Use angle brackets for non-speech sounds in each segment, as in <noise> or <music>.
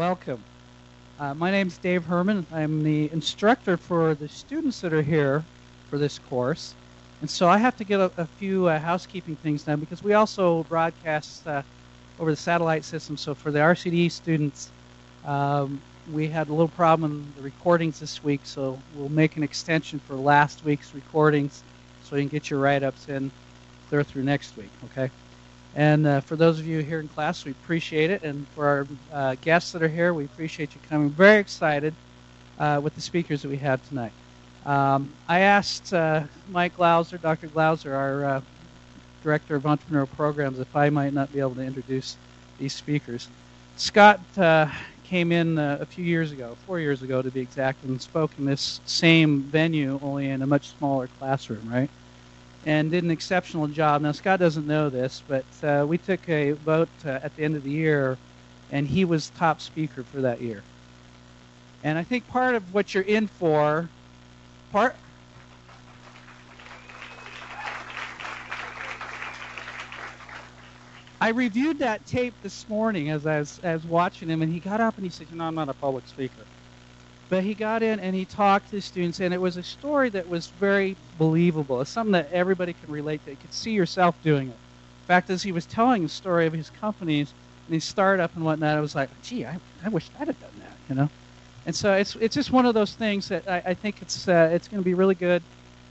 welcome. Uh, my name is Dave Herman. I'm the instructor for the students that are here for this course. And so I have to get a, a few uh, housekeeping things done because we also broadcast uh, over the satellite system. So for the RCD students, um, we had a little problem in the recordings this week, so we'll make an extension for last week's recordings so you can get your write-ups in there through next week, okay? And uh, for those of you here in class, we appreciate it. And for our uh, guests that are here, we appreciate you coming. Very excited uh, with the speakers that we have tonight. Um, I asked uh, Mike Glauser, Dr. Glauser, our uh, Director of Entrepreneurial Programs, if I might not be able to introduce these speakers. Scott uh, came in a few years ago, four years ago to be exact, and spoke in this same venue, only in a much smaller classroom, right? And did an exceptional job. Now, Scott doesn't know this, but uh, we took a vote uh, at the end of the year, and he was top speaker for that year. And I think part of what you're in for, part. I reviewed that tape this morning as I was, as watching him, and he got up and he said, "You know, I'm not a public speaker." But he got in and he talked to the students, and it was a story that was very believable. It's something that everybody can relate to. You could see yourself doing it. In fact, as he was telling the story of his companies and his startup and whatnot, I was like, gee, I, I wish I'd have done that, you know? And so it's, it's just one of those things that I, I think it's, uh, it's going to be really good,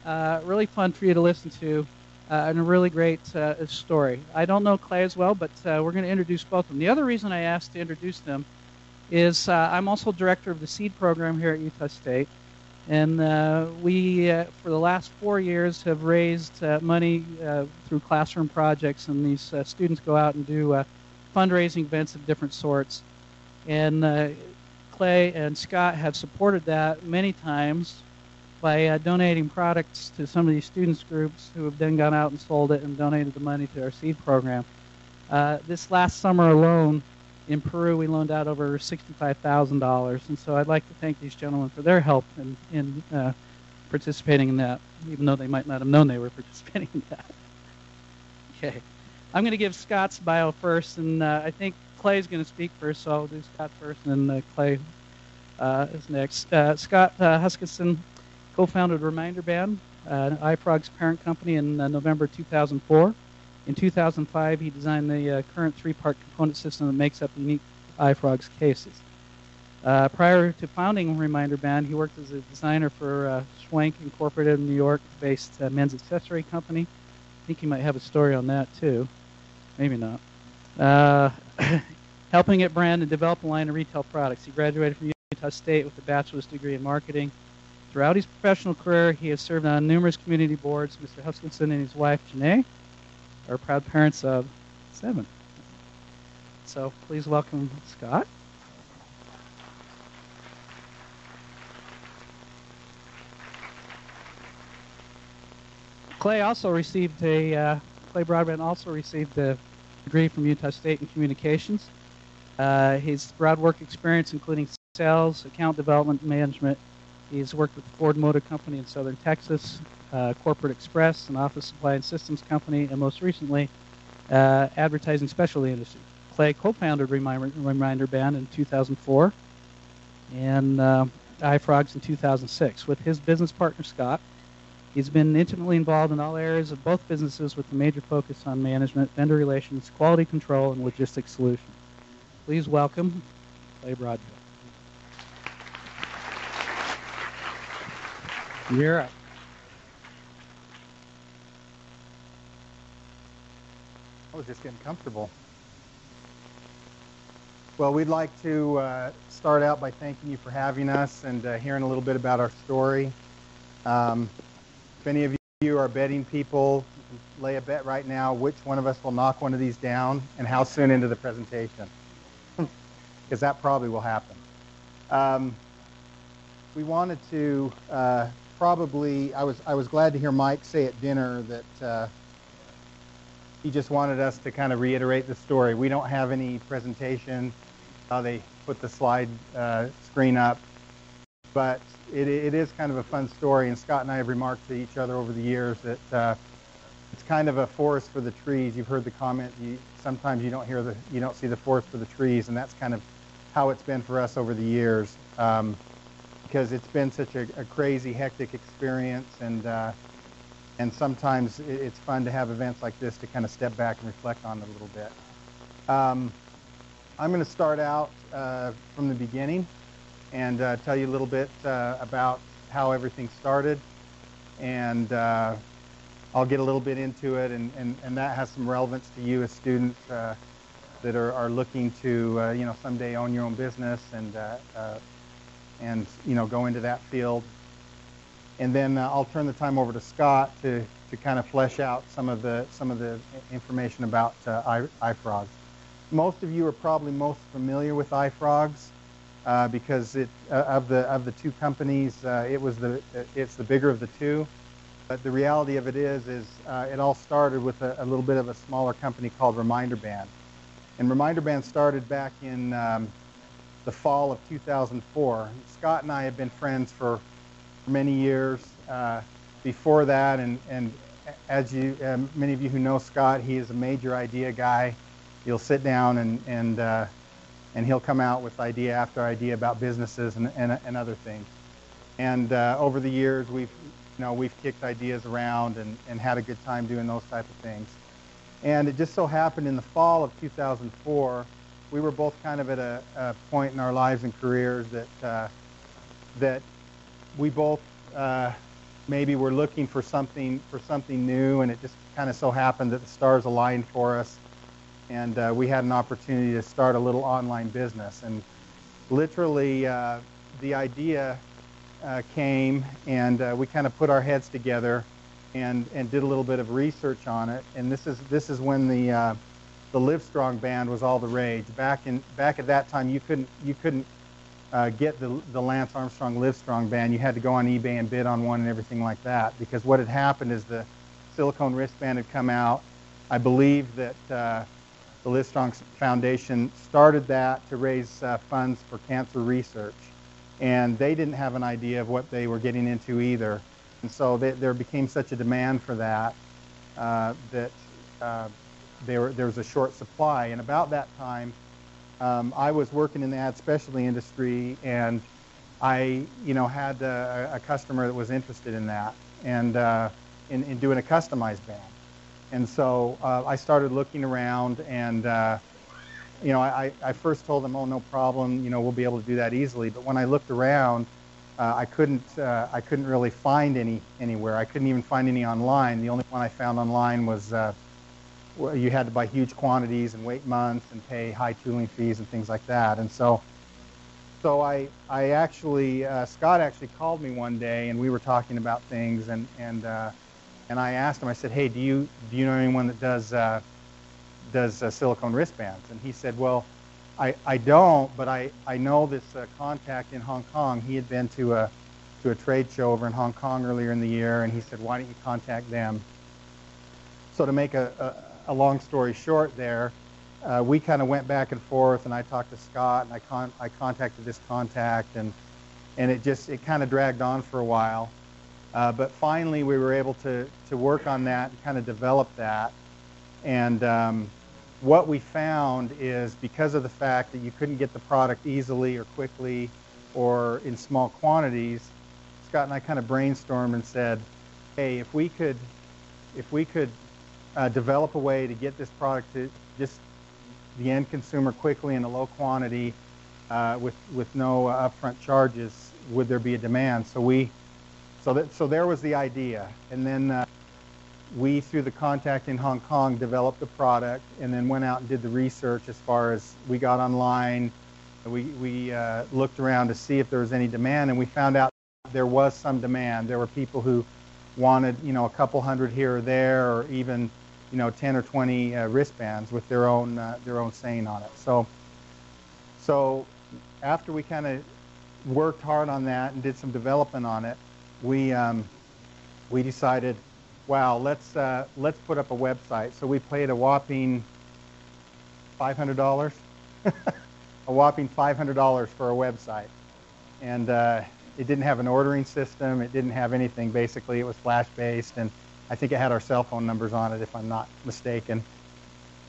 uh, really fun for you to listen to, uh, and a really great uh, story. I don't know Clay as well, but uh, we're going to introduce both of them. The other reason I asked to introduce them is uh, I'm also director of the SEED program here at Utah State. And uh, we, uh, for the last four years, have raised uh, money uh, through classroom projects, and these uh, students go out and do fundraising events of different sorts. And Clay and Scott have supported that many times by donating products to some of these students groups who have then gone out and sold it and donated the money to our SEED program. this last summer alone, in Peru, we loaned out over $65,000. And so I'd like to thank these gentlemen for their help in, in uh, participating in that, even though they might not have known they were <laughs> participating in that. Okay. I'm going to give Scott's bio first, and uh, I think Clay's going to speak first, so I'll do Scott first, and then uh, Clay uh, is next. Uh, Scott uh, Huskinson co-founded Reminder Band, iFrogz parent company, in November 2004. In 2005, he designed the uh, current three-part component system that makes up unique iFrogz cases. Uh, prior to founding Reminderband, he worked as a designer for uh, Swank Incorporated, New York-based uh, men's accessory company. I think he might have a story on that too. Maybe not. Uh, <coughs> helping it brand and develop a line of retail products. He graduated from Utah State with a bachelor's degree in marketing. Throughout his professional career, he has served on numerous community boards. Mr. Huskinson and his wife, Jenae, are proud parents of seven. So please welcome Scott. Clay also received a uh, Clay Broadbent also received a degree from Utah State in Communications. Uh, his broad work experience, including sales, account development, management. He's worked with Ford Motor Company in Southern Texas, uh, Corporate Express, an office supply and systems company, and most recently, uh, advertising specialty industry. Clay co-founded Reminder, Reminderband in 2004 and uh, iFrogz in 2006 with his business partner Scott. He's been intimately involved in all areas of both businesses with a major focus on management, vendor relations, quality control, and logistics solutions. Please welcome Clay Broadbent. You're up. Was just getting comfortable. Well, we'd like to uh, start out by thanking you for having us and uh, hearing a little bit about our story. Um, if any of you are betting people, lay a bet right now which one of us will knock one of these down and how soon into the presentation. <laughs> Because that probably will happen. Um, we wanted to uh, probably, I was, I was glad to hear Mike say at dinner that uh, he just wanted us to kind of reiterate the story. We don't have any presentation, how they put the slide uh, screen up, but it, it is kind of a fun story. And Scott and I have remarked to each other over the years that uh, it's kind of a forest for the trees. You've heard the comment. You, sometimes you don't hear the, you don't see the forest for the trees, and that's kind of how it's been for us over the years um, because it's been such a, a crazy, hectic experience, and uh, and sometimes it's fun to have events like this to kind of step back and reflect on it a little bit. Um, I'm going to start out uh, from the beginning and uh, tell you a little bit uh, about how everything started, and uh, I'll get a little bit into it, and, and, and that has some relevance to you as students uh, that are, are looking to, uh, you know, someday own your own business and, and, you know, go into that field. And then I'll turn the time over to Scott to, to kind of flesh out some of the, some of the information about iFrogz most of you are probably most familiar with iFrogz uh, because it, uh, of the of the two companies, uh, it was the it's the bigger of the two. But the reality of it is, is uh, it all started with a, a, little bit of a smaller company called Reminderband, and Reminderband started back in um, the fall of 2004. Scott and I have been friends for many years. Uh, before that, and and as you um, many of you who know Scott, he is a major idea guy you'll sit down and and uh, and he'll come out with idea after idea about businesses and and, and other things. And uh, over the years, we've you know we've kicked ideas around and, and had a good time doing those type of things. And it just so happened in the fall of 2004, we were both kind of at a, a point in our lives and careers that uh, that we both uh, maybe were looking for something for something new, and it just kind of so happened that the stars aligned for us and uh, we had an opportunity to start a little online business. And literally, uh, the idea uh, came, and uh, we kind of put our heads together and, and did a little bit of research on it. And this is this is when the uh, the Livestrong band was all the rage. Back in back at that time, you couldn't you couldn't uh, get the the Lance Armstrong Livestrong band. You had to go on eBay and bid on one and everything like that. Because what had happened is the silicone wristband had come out. I believe that the Livestrong Foundation started that to raise uh, funds for cancer research. And they didn't have an idea of what they were getting into either. And so they, there became such a demand for that uh, that uh, there, there was a short supply. And about that time, um, I was working in the ad specialty industry, and I, you know, had a, a customer that was interested in that and uh, in, in doing a customized band. And so uh, I started looking around, and uh, you know, I, I first told them, "Oh, no problem. You know, we'll be able to do that easily." But when I looked around, uh, I couldn't uh, I couldn't really find any anywhere. I couldn't even find any online. The only one I found online was uh, you had to buy huge quantities and wait months and pay high tooling fees and things like that. And so, so I I actually uh, Scott actually called me one day, and we were talking about things, and and and I asked him, I said, hey, do you, do you know anyone that does, uh, does uh, silicone wristbands? And he said, well, I, I don't, but I, I know this uh, contact in Hong Kong. He had been to a, to a trade show over in Hong Kong earlier in the year, and he said, why don't you contact them? So to make a, a long story short there, uh, we kind of went back and forth, and I talked to Scott, and I, con- I contacted this contact, and, and it just, it kind of dragged on for a while. Uh, but finally, we were able to, to work on that and kind of develop that. And um, what we found is because of the fact that you couldn't get the product easily or quickly or in small quantities, Scott and I kind of brainstormed and said, hey, if we could, if we could uh, develop a way to get this product to just the end consumer quickly in a low quantity uh, with, with no upfront charges, would there be a demand? So we so, that, so there was the idea. And then uh, we, through the contact in Hong Kong, developed the product and then went out and did the research as far as we got online. We, we uh, looked around to see if there was any demand, and we found out there was some demand. There were people who wanted, you know, a couple hundred here or there, or even, you know, 10 or 20 uh, wristbands with their own uh, their own saying on it. So, so after we kind of worked hard on that and did some development on it, we um, we decided, wow, let's uh, let's put up a website. So we paid a whopping five hundred dollars, <laughs> a whopping five hundred dollars for a website, and uh, it didn't have an ordering system. It didn't have anything. Basically, it was flash based, and I think it had our cell phone numbers on it, if I'm not mistaken.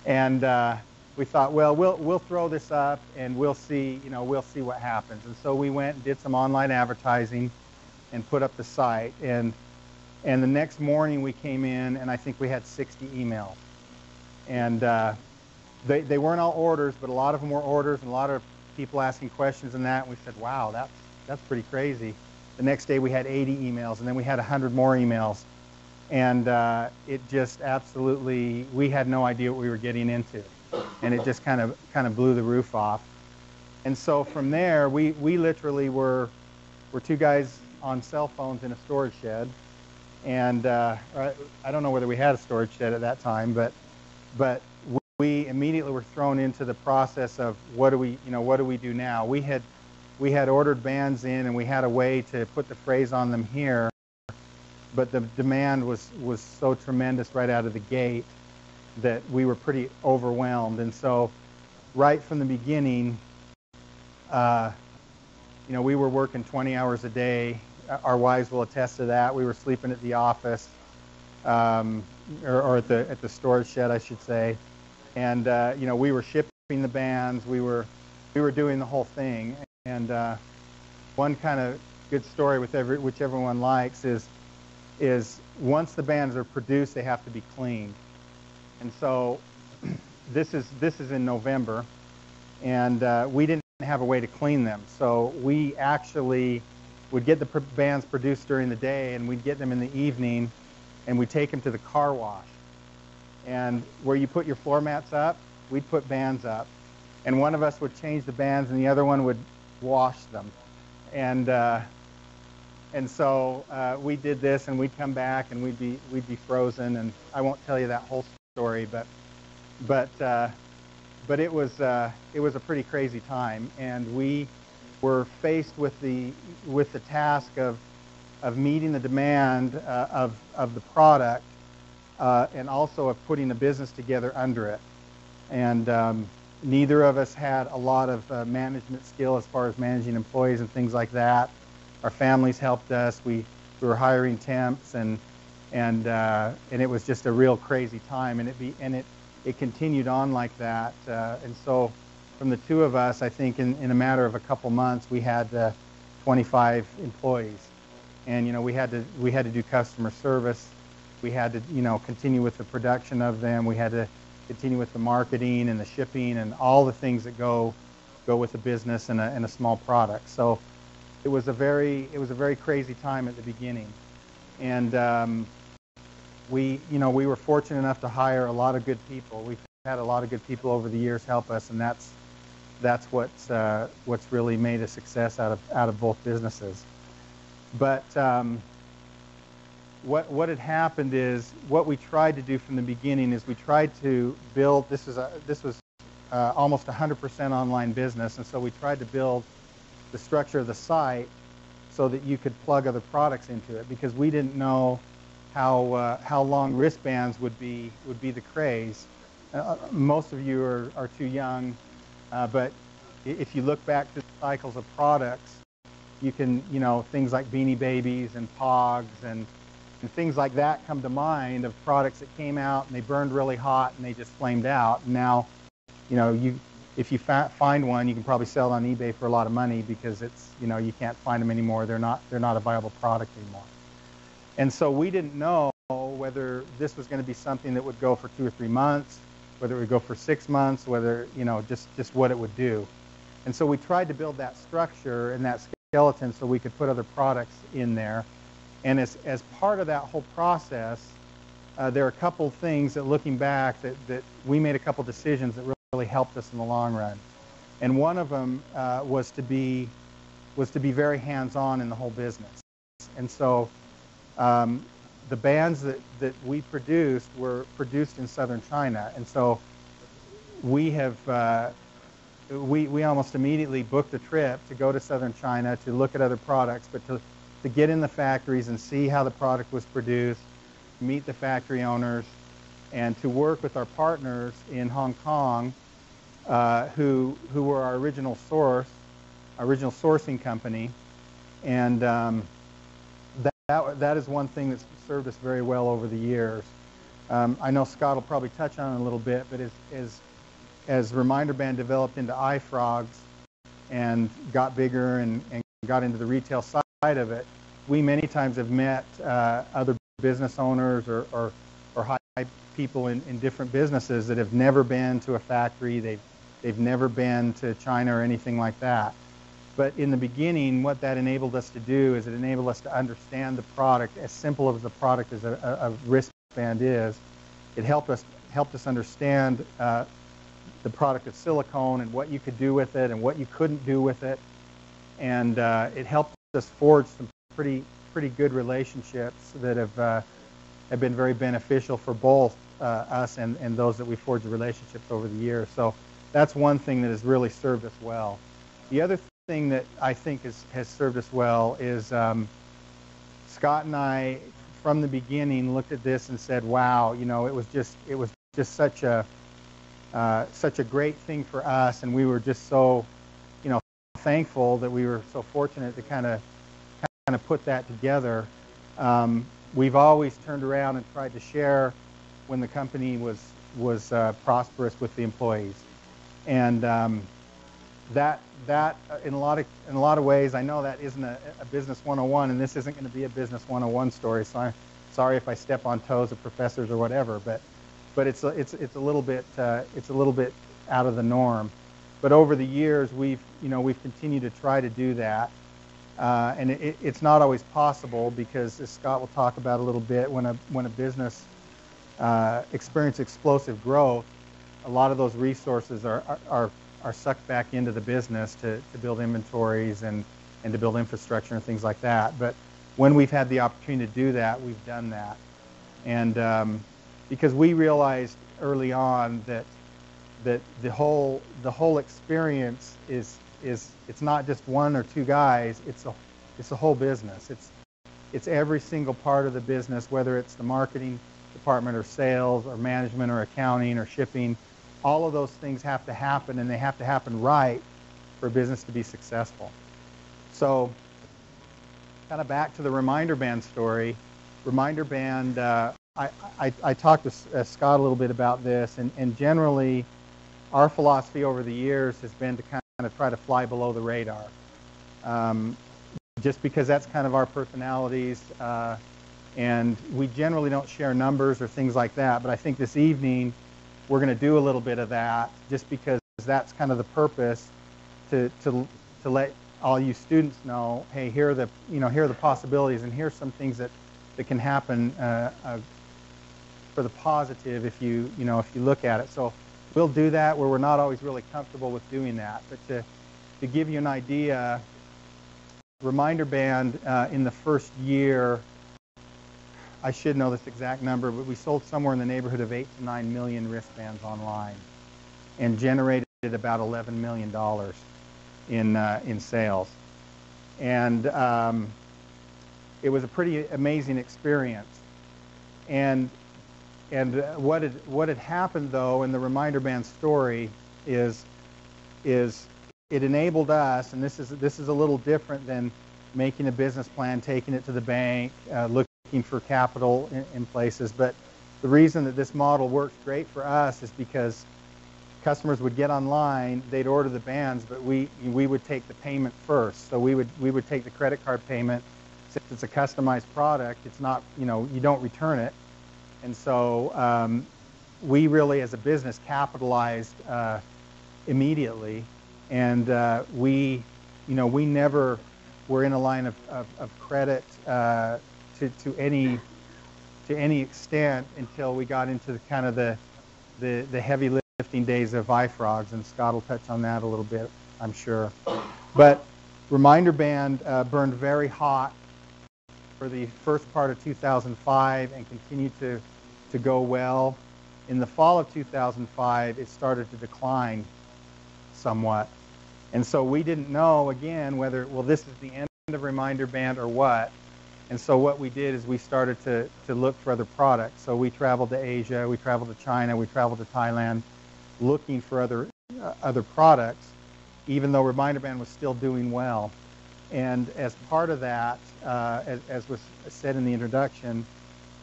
And uh, we thought, well, we'll we'll throw this up and we'll see, you know, we'll see what happens. And so we went and did some online advertising and put up the site. And and the next morning we came in and I think we had 60 emails. And uh, they they weren't all orders, but a lot of them were orders and a lot of people asking questions and that. And we said, wow, that's that's pretty crazy. The next day we had 80 emails, and then we had 100 more emails, and uh, it just absolutely we had no idea what we were getting into, and it just kind of kind of blew the roof off. And so from there, we we literally were were two guys on cell phones in a storage shed, and uh, I don't know whether we had a storage shed at that time, but but we immediately were thrown into the process of what do we, you know, what do we do now? We had, we had ordered bands in and we had a way to put the phrase on them here, but the demand was, was so tremendous right out of the gate that we were pretty overwhelmed. And so right from the beginning, uh, you know, we were working 20 hours a day. Our wives will attest to that. We were sleeping at the office, um, or, or at the at the storage shed, I should say and uh, you know we were shipping the bands, we were we were doing the whole thing. And uh, one kind of good story with every which everyone likes is is once the bands are produced, they have to be cleaned. And so <clears throat> this is this is in November, and uh, we didn't have a way to clean them. So we actually would get the bands produced during the day, and we'd get them in the evening, and we'd take them to the car wash and where you put your floor mats up, we'd put bands up. And one of us would change the bands and the other one would wash them. And uh, and so uh, we did this and we'd come back and we'd be we'd be frozen and I won't tell you that whole story but but uh, but it was uh, it was a pretty crazy time and we were faced with the with the task of of meeting the demand uh, of of the product uh, and also of putting a business together under it. And um, neither of us had a lot of uh, management skill as far as managing employees and things like that. Our families helped us. We, we were hiring temps, and and uh, and it was just a real crazy time. And it be and it it continued on like that. Uh, and so, from the two of us, I think in, in a matter of a couple months, we had uh, 25 employees, and you know we had to we had to do customer service we had to, you know, continue with the production of them. We had to continue with the marketing and the shipping and all the things that go go with a business and a, and a small product. So it was a very it was a very crazy time at the beginning, and um, we you know we were fortunate enough to hire a lot of good people. We've had a lot of good people over the years help us, and that's that's what's uh, what's really made a success out of out of both businesses. But um, what, what had happened is what we tried to do from the beginning is we tried to build this is a, this was uh, almost 100% online business and so we tried to build the structure of the site so that you could plug other products into it because we didn't know how uh, how long wristbands would be would be the craze. Uh, most of you are, are too young, uh, but if you look back to the cycles of products, you can you know things like Beanie Babies and Pogs and and things like that come to mind of products that came out and they burned really hot and they just flamed out. Now, you know, you if you find one, you can probably sell it on eBay for a lot of money because it's you know you can't find them anymore. They're not they're not a viable product anymore. And so we didn't know whether this was going to be something that would go for two or three months, whether it would go for six months, whether you know just just what it would do. And so we tried to build that structure and that skeleton so we could put other products in there and as, as part of that whole process, uh, there are a couple things that looking back that, that we made a couple decisions that really helped us in the long run. And one of them uh, was to be was to be very hands-on in the whole business. And so um, the bands that, that we produced were produced in southern China. And so we have uh, we, we almost immediately booked a trip to go to southern China to look at other products, but to to get in the factories and see how the product was produced, meet the factory owners, and to work with our partners in Hong Kong, uh, who who were our original source, original sourcing company, and um, that, that that is one thing that's served us very well over the years. Um, I know Scott will probably touch on it a little bit, but as as as Reminderband developed into iFrogz and got bigger and, and got into the retail side of it, we many times have met uh, other business owners or, or, people in, in different businesses that have never been to a factory. They've, they've never been to China or anything like that. But in the beginning, what that enabled us to do is it enabled us to understand the product, as simple as the product as a, a, wristband is. It helped us helped us understand uh, the product of silicone and what you could do with it and what you couldn't do with it, and uh, it helped us forge some pretty pretty good relationships that have uh, have been very beneficial for both uh, us and, and those that we forged relationships over the years. So that's one thing that has really served us well. The other thing that I think is, has served us well is um, Scott and I, from the beginning, looked at this and said, "Wow, you know, it was just it was just such a uh, such a great thing for us, and we were just so, you know, thankful that we were so fortunate to kind of kind of put that together." Um, we've always turned around and tried to share when the company was was uh, prosperous with the employees, and um, that that uh, in a lot of in a lot of ways, I know that isn't a, a business 101, and this isn't going to be a business 101 story. So I'm sorry if I step on toes of professors or whatever, but but it's a, it's it's a little bit uh, it's a little bit out of the norm. But over the years, we've you know we've continued to try to do that, uh, and it, it's not always possible because, as Scott will talk about a little bit, when a when a business uh, experiences explosive growth, a lot of those resources are, are, are sucked back into the business to, to build inventories and, and to build infrastructure and things like that. But when we've had the opportunity to do that, we've done that. And um, because we realized early on that that the whole the whole experience is is it's not just one or two guys. It's a it's a whole business. It's it's every single part of the business, whether it's the marketing department or sales or management or accounting or shipping all of those things have to happen and they have to happen right for a business to be successful. So kind of back to the Reminderband story. Reminderband, uh, I, I, I, talked to uh, Scott a little bit about this, and, and generally our philosophy over the years has been to kind of try to fly below the radar. Um, just because that's kind of our personalities, uh, and we generally don't share numbers or things like that, but I think this evening we're going to do a little bit of that just because that's kind of the purpose to, to, to let all you students know, hey, here are the, you know, here are the possibilities and here's some things that, that can happen uh, uh, for the positive if you, you know, if you look at it. So we'll do that where we're not always really comfortable with doing that. But to, to give you an idea, Reminderband uh, in the first year I should know this exact number, but we sold somewhere in the neighborhood of 8 to 9 million wristbands online and generated about $11 million in, uh, in sales. And um, it was a pretty amazing experience. And, and what, had, what had happened, though, in the Reminderband story is, is it enabled us, and this is, this is a little different than making a business plan, taking it to the bank, uh, looking looking for capital in, in places. But the reason that this model works great for us is because customers would get online, they'd order the bands, but we we would take the payment first. So we would we would take the credit card payment. Since it's a customized product, it's not you know you don't return it, and so um, we really as a business capitalized uh, immediately, and uh, we you know we never were in a line of, of, of credit uh, to, to any to any extent until we got into the kind of the, the, the heavy lifting days of iFrogz, and Scott will touch on that a little bit, I'm sure. But Reminderband uh, burned very hot for the first part of 2005 and continued to, to go well. In the fall of 2005, it started to decline somewhat. And so we didn't know, again, whether, well, this is the end of Reminderband or what. And so what we did is we started to, to look for other products. So we traveled to Asia, we traveled to China, we traveled to Thailand, looking for other uh, other products, even though Reminderband was still doing well. And as part of that, uh, as, as, was said in the introduction,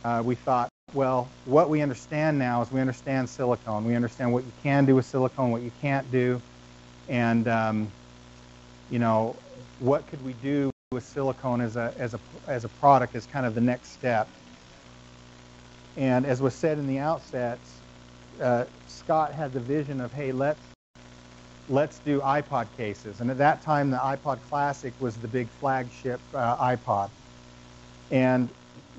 uh, we thought, well, what we understand now is we understand silicone. We understand what you can do with silicone, what you can't do, and um, you know, what could we do with silicone as a as a as a product as kind of the next step. And as was said in the outset, uh, Scott had the vision of, hey, let's let's do iPod cases. And at that time, the iPod Classic was the big flagship uh, iPod. And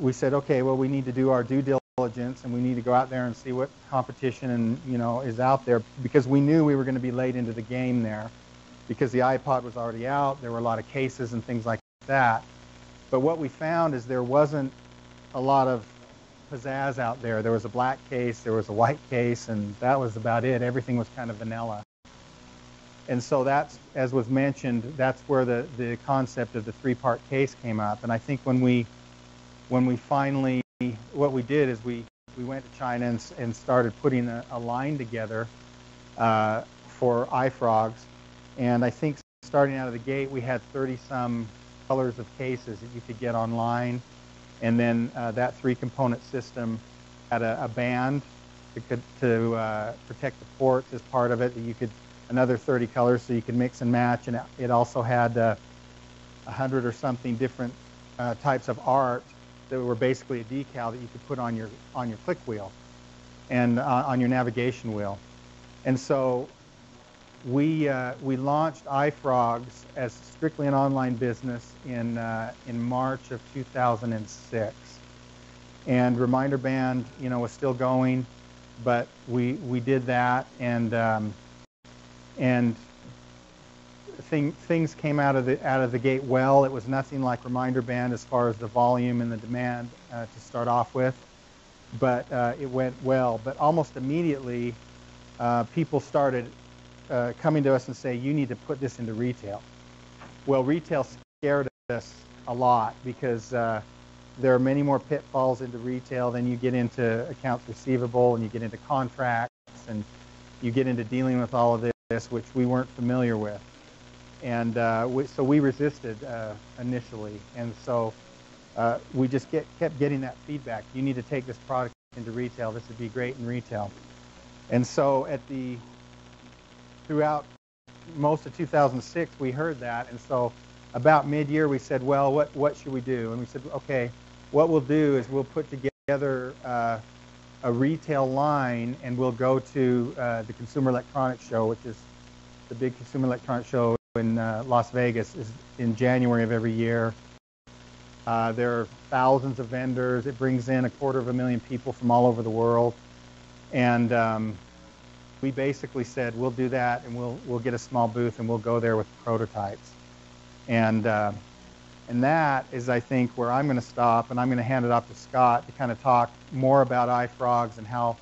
we said, okay, well, we need to do our due diligence and we need to go out there and see what competition and you know is out there because we knew we were going to be late into the game there because the iPod was already out. There were a lot of cases and things like that. But what we found is there wasn't a lot of pizzazz out there. There was a black case, there was a white case, and that was about it. Everything was kind of vanilla. And so that's, as was mentioned, that's where the, the concept of the three-part case came up. And I think when we, when we finally, what we did is we, we went to China and, and started putting a, a line together uh, for iFrogz. And I think starting out of the gate, we had 30-some colors of cases that you could get online. And then uh, that three-component system had a, a band to, to uh, protect the ports as part of it that you could another 30 colors so you could mix and match. And it also had uh, 100 or something different uh, types of art that were basically a decal that you could put on your on your click wheel and uh, on your navigation wheel. And so we uh, we launched iFrogz as strictly an online business in uh, in March of 2006. And Reminderband, you know, was still going, but we we did that and um, and thing, things came out of the out of the gate well. It was nothing like Reminderband as far as the volume and the demand uh, to start off with, but uh, it went well. But almost immediately, uh, people started uh, coming to us and say, "You need to put this into retail." Well, retail scared us a lot because uh, there are many more pitfalls into retail than you get into accounts receivable and you get into contracts and you get into dealing with all of this this, which we weren't familiar with. And uh, we, so we resisted uh, initially. And so uh, we just get, kept getting that feedback. You need to take this product into retail. This would be great in retail. And so at the throughout most of 2006, we heard that. And so about mid-year, we said, well, what, what should we do? And we said, okay, what we'll do is we'll put together uh, a retail line, and we'll go to uh, the Consumer Electronics Show, which is the big Consumer Electronics Show in uh, Las Vegas, is in January of every year. Uh, there are thousands of vendors. It brings in a quarter of a million people from all over the world, and um, we basically said we'll do that, and we'll we'll get a small booth, and we'll go there with prototypes, and uh, and that is, I think, where I'm going to stop, and I'm going to hand it off to Scott to kind of talk more about iFrogz and how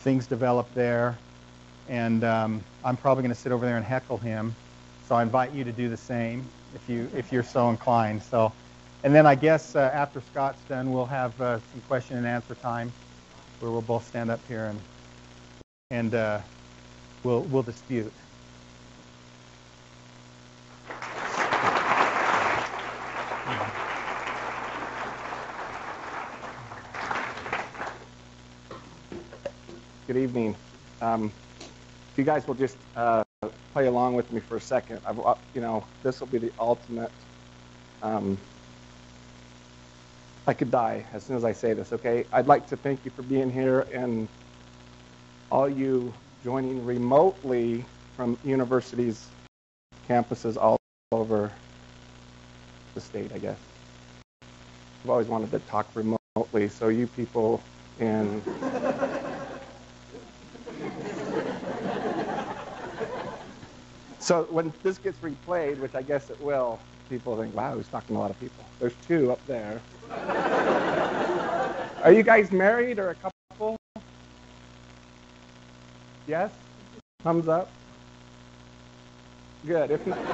things develop there. And um, I'm probably going to sit over there and heckle him. So I invite you to do the same if you if you're so inclined. So, and then I guess uh, after Scott's done, we'll have uh, some question and answer time, where we'll both stand up here and and uh, we'll we'll dispute. Good evening. Um, if you guys will just uh, play along with me for a second, I've, uh, you know, this will be the ultimate. Um, I could die as soon as I say this, okay? I'd like to thank you for being here and all you joining remotely from universities, campuses all over the state, I guess. I've always wanted to talk remotely, so you people in <laughs> So when this gets replayed, which I guess it will, people think, wow, he's talking to a lot of people. There's two up there. <laughs> Are you guys married or a couple? Yes? Thumbs up? Good. If not, <laughs>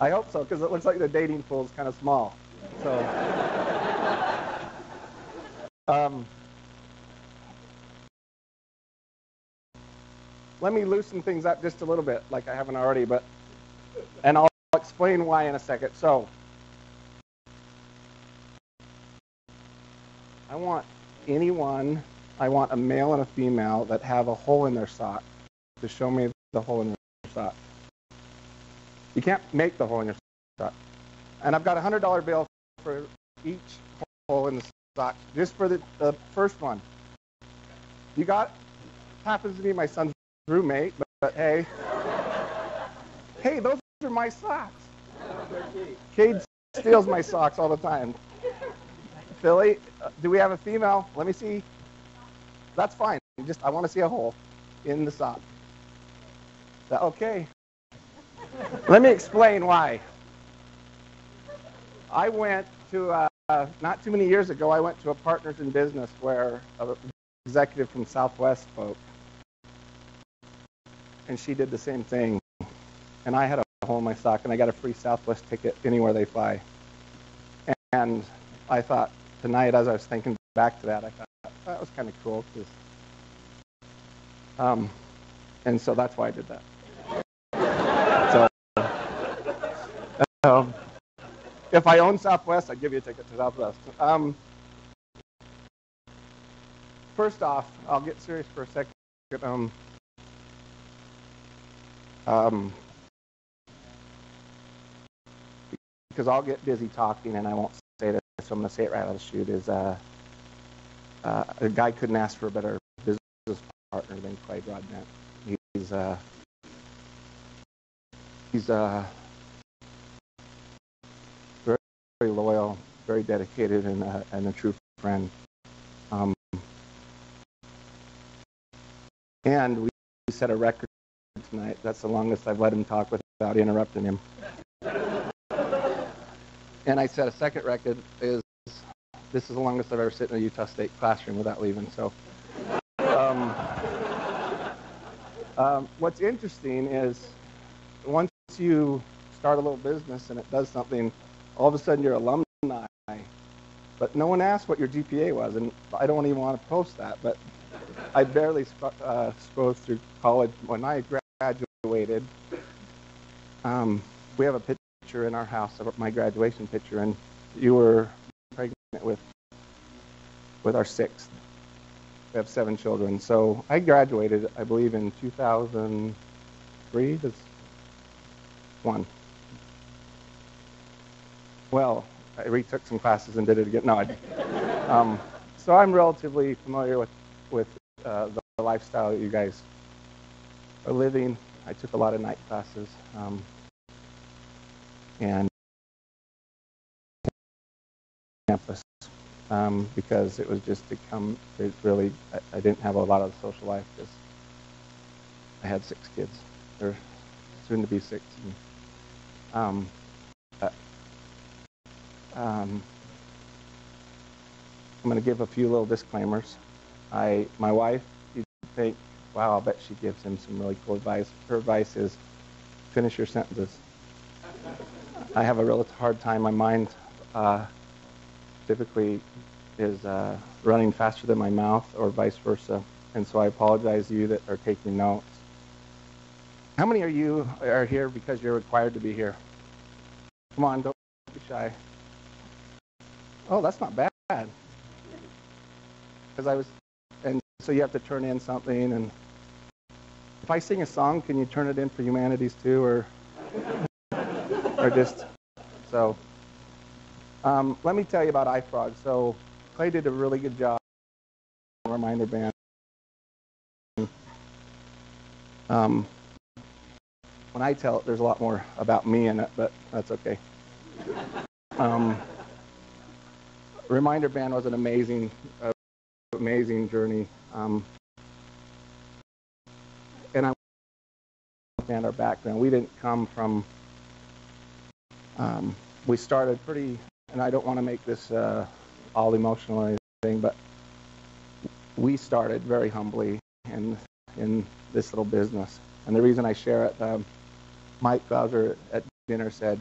I hope so, because it looks like the dating pool is kind of small. So, um, let me loosen things up just a little bit, like I haven't already, but and I'll explain why in a second. So, I want anyone, I want a male and a female that have a hole in their sock to show me the hole in their sock. You can't make the hole in your sock. And I've got a $100 bill for each hole in the sock, just for the, the first one. You got, happens to be my son's roommate, but, but hey, hey, those are my socks. Cade steals my socks all the time. Philly, uh, do we have a female? Let me see. That's fine. Just I want to see a hole in the sock. That, okay. Let me explain why. I went to uh, not too many years ago. I went to a Partners in Business where an executive from Southwest spoke, and she did the same thing. And I had a hole in my sock, and I got a free Southwest ticket anywhere they fly. And I thought tonight, as I was thinking back to that, I thought that was kind of cool. Cause, um, and so that's why I did that. So, um, if I own Southwest, I'd give you a ticket to Southwest. Um, first off, I'll get serious for a second. Um, um, because I'll get busy talking and I won't say this, so I'm going to say it right out of the chute, is uh, uh, a guy couldn't ask for a better business partner than Clay Broadbent. He's uh, he's uh, very, very loyal, very dedicated, and, uh, and a true friend. Um, and we set a record tonight. That's the longest I've let him talk without interrupting him. And I set a second record is this is the longest I've ever sat in a Utah State classroom without leaving. So, um, um, what's interesting is once you start a little business and it does something, all of a sudden you're alumni, but no one asked what your GPA was, and I don't even want to post that, but I barely uh, scrolled through college when I graduated. Um, we have a picture picture in our house, of my graduation picture, and you were pregnant with with our sixth. We have seven children. So I graduated, I believe, in 2003. That's one. Well, I retook some classes and did it again. No, I, um, so I'm relatively familiar with with uh, the lifestyle that you guys are living. I took a lot of night classes. Um, and campus um, because it was just to come. It really, I, I, didn't have a lot of social life because I had six kids, or soon to be six. And, um, uh, um, I'm going to give a few little disclaimers. I, my wife, you think, wow, I'll bet she gives him some really cool advice. Her advice is finish your sentences. I have a real hard time. My mind uh, typically is uh, running faster than my mouth, or vice versa. And so I apologize to you that are taking notes. How many of you are here because you're required to be here? Come on, don't be shy. Oh, that's not bad. Because I was, and so you have to turn in something. And if I sing a song, can you turn it in for humanities too, or? or just so. Um, let me tell you about iFrog. So Clay did a really good job. Reminderband. Um, when I tell it, there's a lot more about me in it, but that's okay. Um, Reminderband was an amazing, uh, amazing journey. Um, and I understand our background. We didn't come from um, we started pretty, and I don't want to make this uh, all emotional or anything, but we started very humbly in in this little business. And the reason I share it, um, Mike Glauser at dinner said,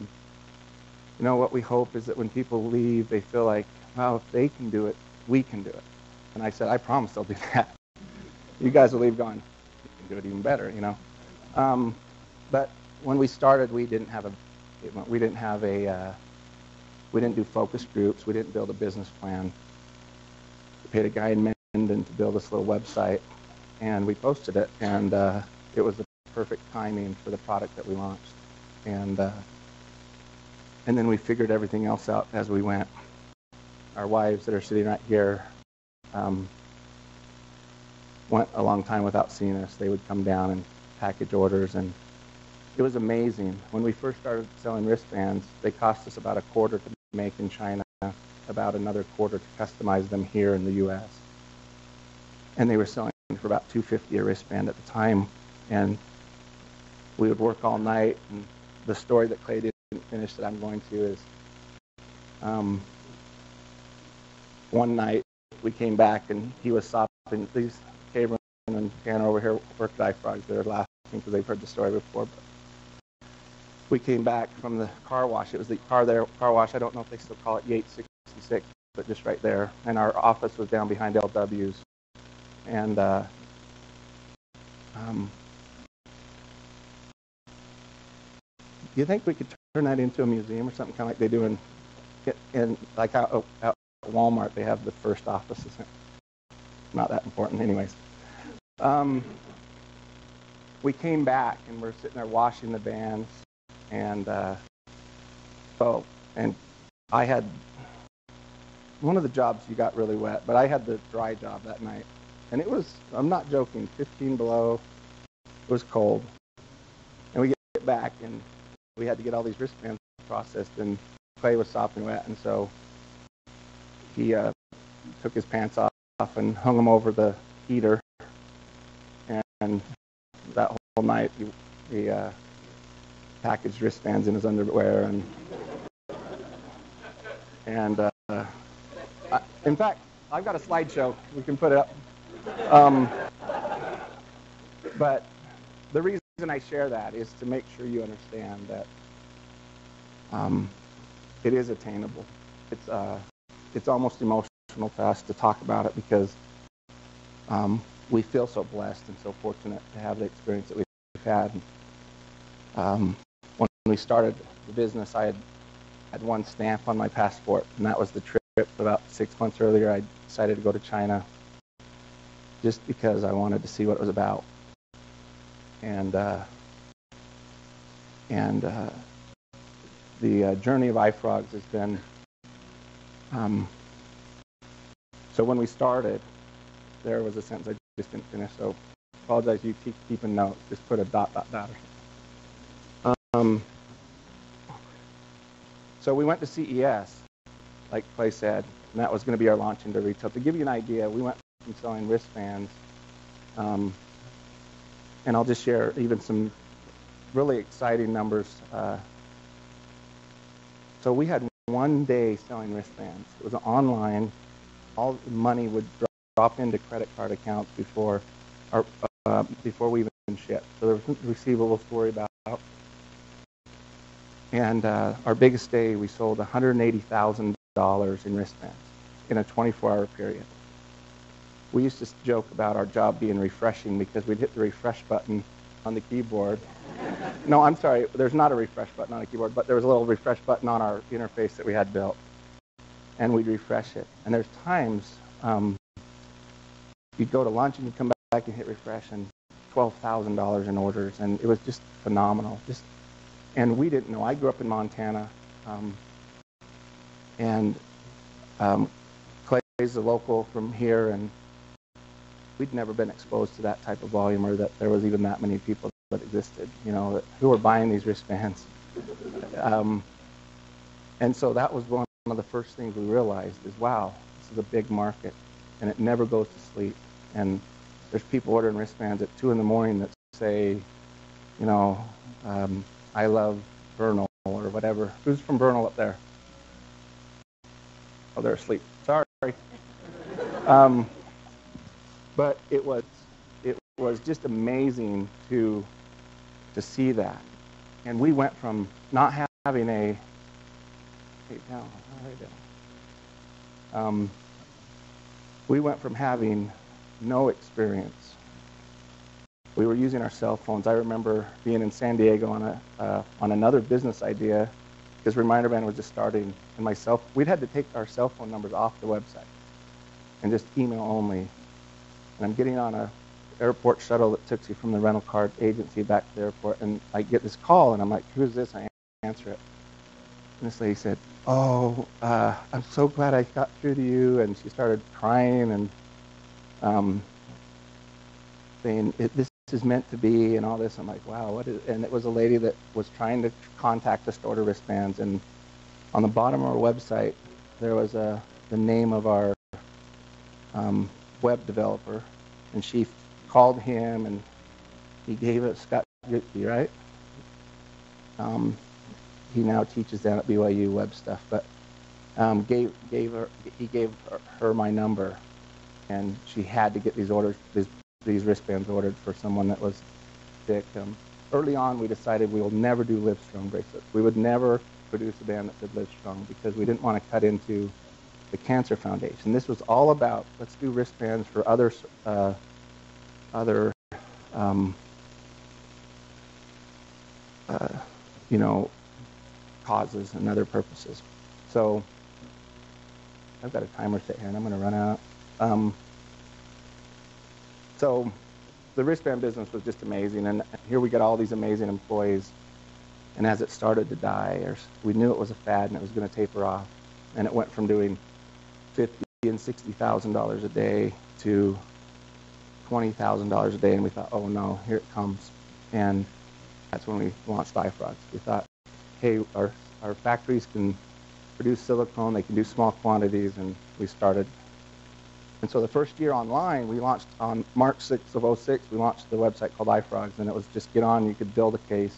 you know, what we hope is that when people leave, they feel like, well, if they can do it, we can do it. And I said, I promise they'll do that. <laughs> you guys will leave going, you can do it even better, you know. Um, but when we started, we didn't have a we didn't have a, uh, we didn't do focus groups. We didn't build a business plan. We paid a guy in Mendon to build this little website, and we posted it, and uh, it was the perfect timing for the product that we launched, and uh, and then we figured everything else out as we went. Our wives that are sitting right here um, went a long time without seeing us. They would come down and package orders, and it was amazing. When we first started selling wristbands, they cost us about a quarter to make in China, about another quarter to customize them here in the U.S. And they were selling for about 250 a wristband at the time, and we would work all night. And the story that Clay didn't finish that I'm going to is um, one night we came back and he was sopping. These Cameron and Tanner over here worked at iFrogz. They're laughing because they've heard the story before. But we came back from the car wash. It was the car there car wash. I don't know if they still call it Yates 66, but just right there. And our office was down behind LW's. And uh, um, do you think we could turn that into a museum or something kind of like they do in, in like out, out at Walmart? They have the first office. Not that important, anyways. Um, we came back and we're sitting there washing the bands, and uh, and I had one of the jobs you got really wet, but I had the dry job that night, and it was I'm not joking, 15 below. It was cold, and we get back and we had to get all these wristbands processed, and Clay was sopping wet, and so he uh, took his pants off and hung them over the heater, and that whole night he, he uh, packaged wristbands in his underwear, and and uh, I, in fact, I've got a slideshow. We can put it up. Um, but the reason I share that is to make sure you understand that um, it is attainable. It's uh, it's almost emotional to us to talk about it because um, we feel so blessed and so fortunate to have the experience that we've had. Um, when we started the business, I had had one stamp on my passport, and that was the trip about six months earlier. I decided to go to China just because I wanted to see what it was about. And uh, and uh, the uh, journey of iFrogz has been. Um, so when we started, there was a sentence I just didn't finish. So apologize. You keep keeping notes. Just put a dot dot dot. Um, so we went to CES, like Clay said, and that was going to be our launch into retail. To give you an idea, we went from selling wristbands, um, and I'll just share even some really exciting numbers. Uh, so we had one day selling wristbands. It was online. All the money would drop into credit card accounts before, our, uh, before we even shipped. So there was receivables to worry about. And uh, our biggest day, we sold $180,000 in wristbands in a 24-hour period. We used to joke about our job being refreshing because we'd hit the refresh button on the keyboard. No, I'm sorry, there's not a refresh button on a keyboard, but there was a little refresh button on our interface that we had built. And we'd refresh it. And there's times um, you'd go to lunch and you'd come back and hit refresh and $12,000 in orders. And it was just phenomenal. Just, and we didn't know. I grew up in Montana. Um, and um, Clay's a local from here, and we'd never been exposed to that type of volume or that there was even that many people that existed, you know, who were buying these wristbands. Um, and so that was one of the first things we realized is, wow, this is a big market, and it never goes to sleep. And there's people ordering wristbands at 2 in the morning that say, you know, um, I love Vernal or whatever. Who's from Vernal up there? Oh, they're asleep. Sorry. Um, but it was it was just amazing to to see that. And we went from not having a down, down. Um, we went from having no experience. We were using our cell phones. I remember being in San Diego on a uh, on another business idea because Reminderband was just starting, and myself we'd had to take our cell phone numbers off the website and just email only. And I'm getting on a airport shuttle that took you from the rental car agency back to the airport, and I get this call, and I'm like, "Who's this?" I answer it, and this lady said, "Oh, uh, I'm so glad I got through to you," and she started crying and um, saying, "This is meant to be," and all this. I'm like, "Wow, what is?" And it was a lady that was trying to contact us to order wristbands, and on the bottom of our website, there was a the name of our um, web developer, and she called him, and he gave us Scott Gutke, right? Um, he now teaches down at BYU web stuff, but um, gave gave her he gave her, my number, and she had to get these orders these these wristbands ordered for someone that was sick. Um, early on, we decided we will never do Livestrong bracelets. We would never produce a band that said Livestrong because we didn't want to cut into the Cancer Foundation. This was all about let's do wristbands for other uh, other um, uh, you know causes and other purposes. So I've got a timer set here, and I'm going to run out. Um, so the wristband business was just amazing, and here we got all these amazing employees. And as it started to die, or we knew it was a fad and it was going to taper off, and it went from doing fifty and sixty thousand dollars a day to twenty thousand dollars a day, and we thought, oh no, here it comes, and that's when we launched iFrogz. We thought, hey, our our factories can produce silicone, they can do small quantities, and we started. And so the first year online, we launched on March 6th of 06, we launched the website called iFrogz, and it was just get on, you could build a case.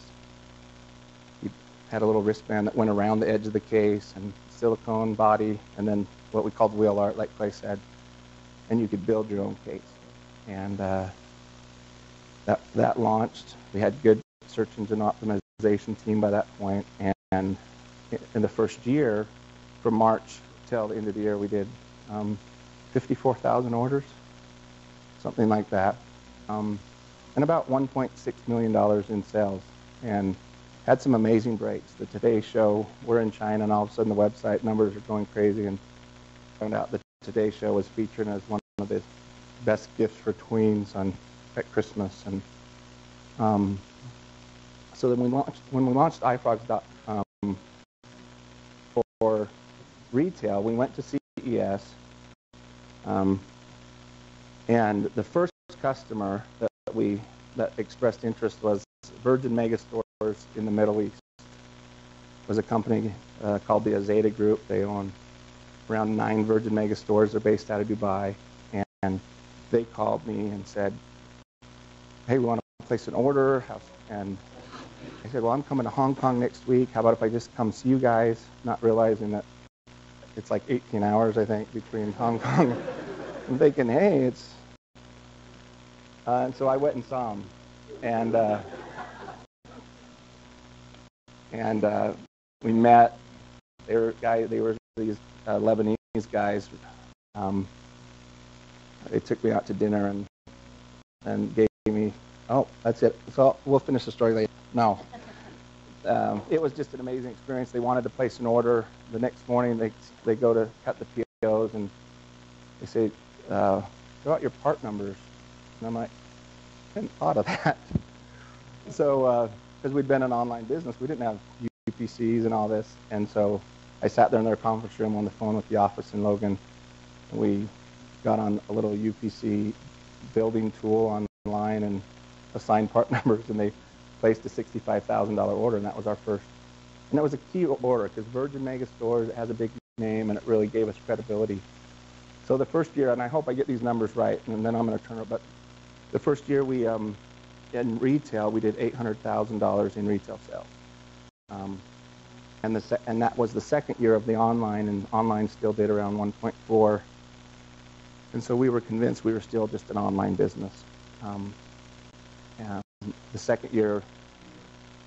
You had a little wristband that went around the edge of the case, and silicone body, and then what we called wheel art, like Clay said, and you could build your own case. And uh, that that launched. We had good search engine optimization team by that point, and, in the first year, from March till the end of the year, we did um, 54,000 orders, something like that, um, and about 1.6 million dollars in sales, and had some amazing breaks. The Today Show, we're in China, and all of a sudden the website numbers are going crazy, and found out the Today Show was featured as one of the best gifts for tweens on at Christmas, and um, so then we launched when we launched iFrogz.com for retail. We went to CES, um, and the first customer that we that expressed interest was Virgin Megastores in the Middle East. It was a company uh, called the Azadea Group. They own around nine Virgin Megastores. They're based out of Dubai, and they called me and said, "Hey, we want to place an order." And I said, "Well, I'm coming to Hong Kong next week. How about if I just come see you guys?" Not realizing that it's like 18 hours, I think, between <laughs> Hong Kong. I'm thinking, "Hey, it's." Uh, and so I went and saw him, and uh, and uh, we met. They were guy. They were these uh, Lebanese guys. Um, they took me out to dinner and and gave me. Oh, that's it. So we'll finish the story later. No. Um, it was just an amazing experience. They wanted to place an order. The next morning, they they go to cut the POs and they say, uh, "Fill out your part numbers." And I'm like, I hadn't thought of that. <laughs> so, because uh, we'd been an online business, we didn't have UPCs and all this, and so I sat there in their conference room on the phone with the office in Logan. And we got on a little UPC building tool online and assigned part <laughs> numbers, and they placed a $65,000 order, and that was our first. And that was a key order because Virgin Mega Stores has a big name, and it really gave us credibility. So the first year, and I hope I get these numbers right, and then I'm going to turn it. But the first year we, um, in retail, we did $800,000 in retail sales. Um, and, the, and that was the second year of the online, and online still did around 1.4. And so we were convinced we were still just an online business. Um, the second year,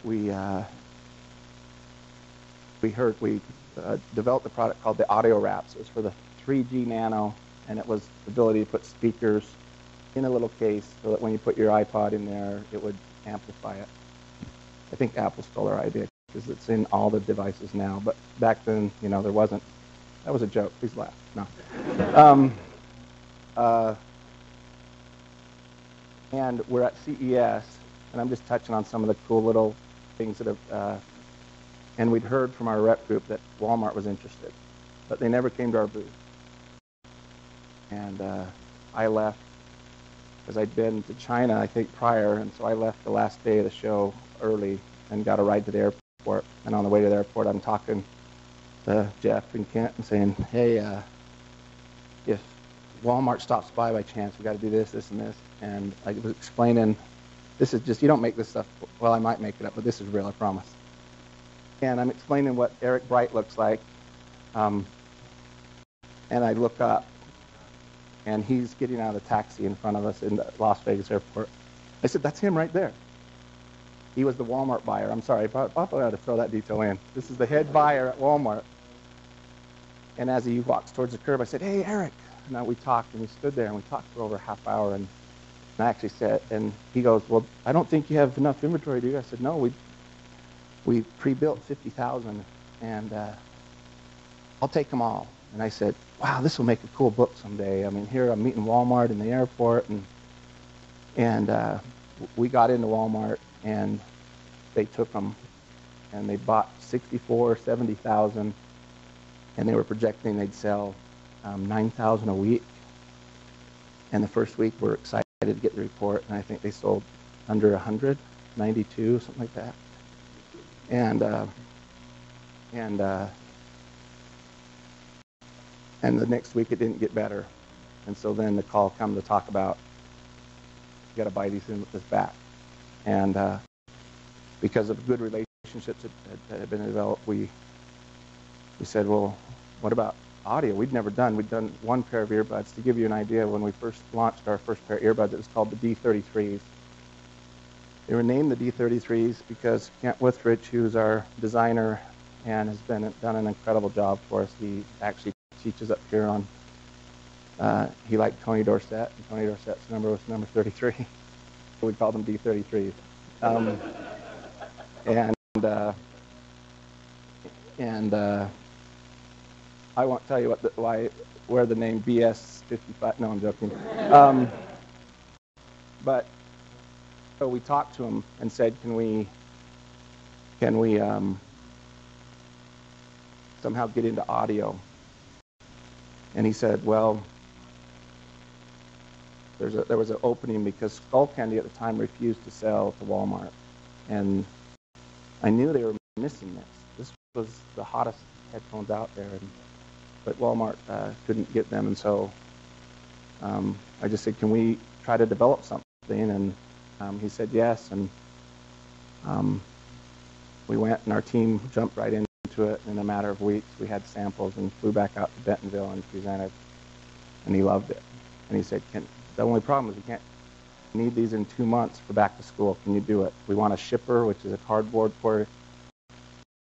we uh, we heard we uh, developed a product called the Audio Wraps. It was for the 3G Nano, and it was the ability to put speakers in a little case so that when you put your iPod in there, it would amplify it. I think Apple stole our idea because it's in all the devices now. But back then, you know, there wasn't. That was a joke. Please laugh. No. Um, Uh, and we're at CES, and I'm just touching on some of the cool little things that have. Uh, and we'd heard from our rep group that Walmart was interested, but they never came to our booth. And uh, I left because I'd been to China, I think, prior, and so I left the last day of the show early and got a ride to the airport. And on the way to the airport, I'm talking to Jeff and Kent and saying, "Hey, uh, if Walmart stops by by chance, we got to do this, this, and this." And I was explaining, this is just you don't make this stuff. Well, I might make it up, but this is real, I promise. And I'm explaining what Eric Bright looks like. Um, and I look up, and he's getting out of the taxi in front of us in the Las Vegas airport. I said, "That's him right there." He was the Walmart buyer. I'm sorry, I ought to throw that detail in. This is the head buyer at Walmart. And as he walks towards the curb, I said, "Hey, Eric." And now we talked, and we stood there, and we talked for over a half hour. And I actually said, and he goes, "Well, I don't think you have enough inventory, do you?" I said, "No, we we pre-built 50,000, and uh, I'll take them all." And I said, "Wow, this will make a cool book someday." I mean, here I'm meeting Walmart in the airport, and and uh, we got into Walmart, and they took them, and they bought 64, 70,000 and they were projecting they'd sell um, 9,000 a week. And the first week, we're excited to get the report, and I think they sold under 100, 92, something like that. And uh, and uh, and the next week, it didn't get better. And so then the call come to talk about you got to buy these with this back. And uh, because of good relationships that had been developed, we we said, well, what about audio? We'd never done. We'd done one pair of earbuds. To give you an idea, when we first launched our first pair of earbuds, it was called the D33s. They were named the D33s because Kent Withrich, who's our designer and has been done an incredible job for us, he actually teaches up here on. Uh, he liked Tony Dorsett, and Tony Dorsett's number was number 33. <laughs> we called them D33s. Um, and uh, and uh, I won't tell you what the, why where the name BS 55. No, I'm joking. Um, but so we talked to him and said, can we can we um, somehow get into audio? And he said, well, there's a, there was an opening because Skullcandy at the time refused to sell to Walmart, and I knew they were missing this. This was the hottest headphones out there, and, but Walmart uh, couldn't get them, and so um, I just said, "Can we try to develop something?" And um, he said yes, and um, we went, and our team jumped right into it. In a matter of weeks, we had samples and flew back out to Bentonville and presented, and he loved it. And he said, "Can the only problem is we can't need these in two months for back to school. Can you do it? We want a shipper, which is a cardboard for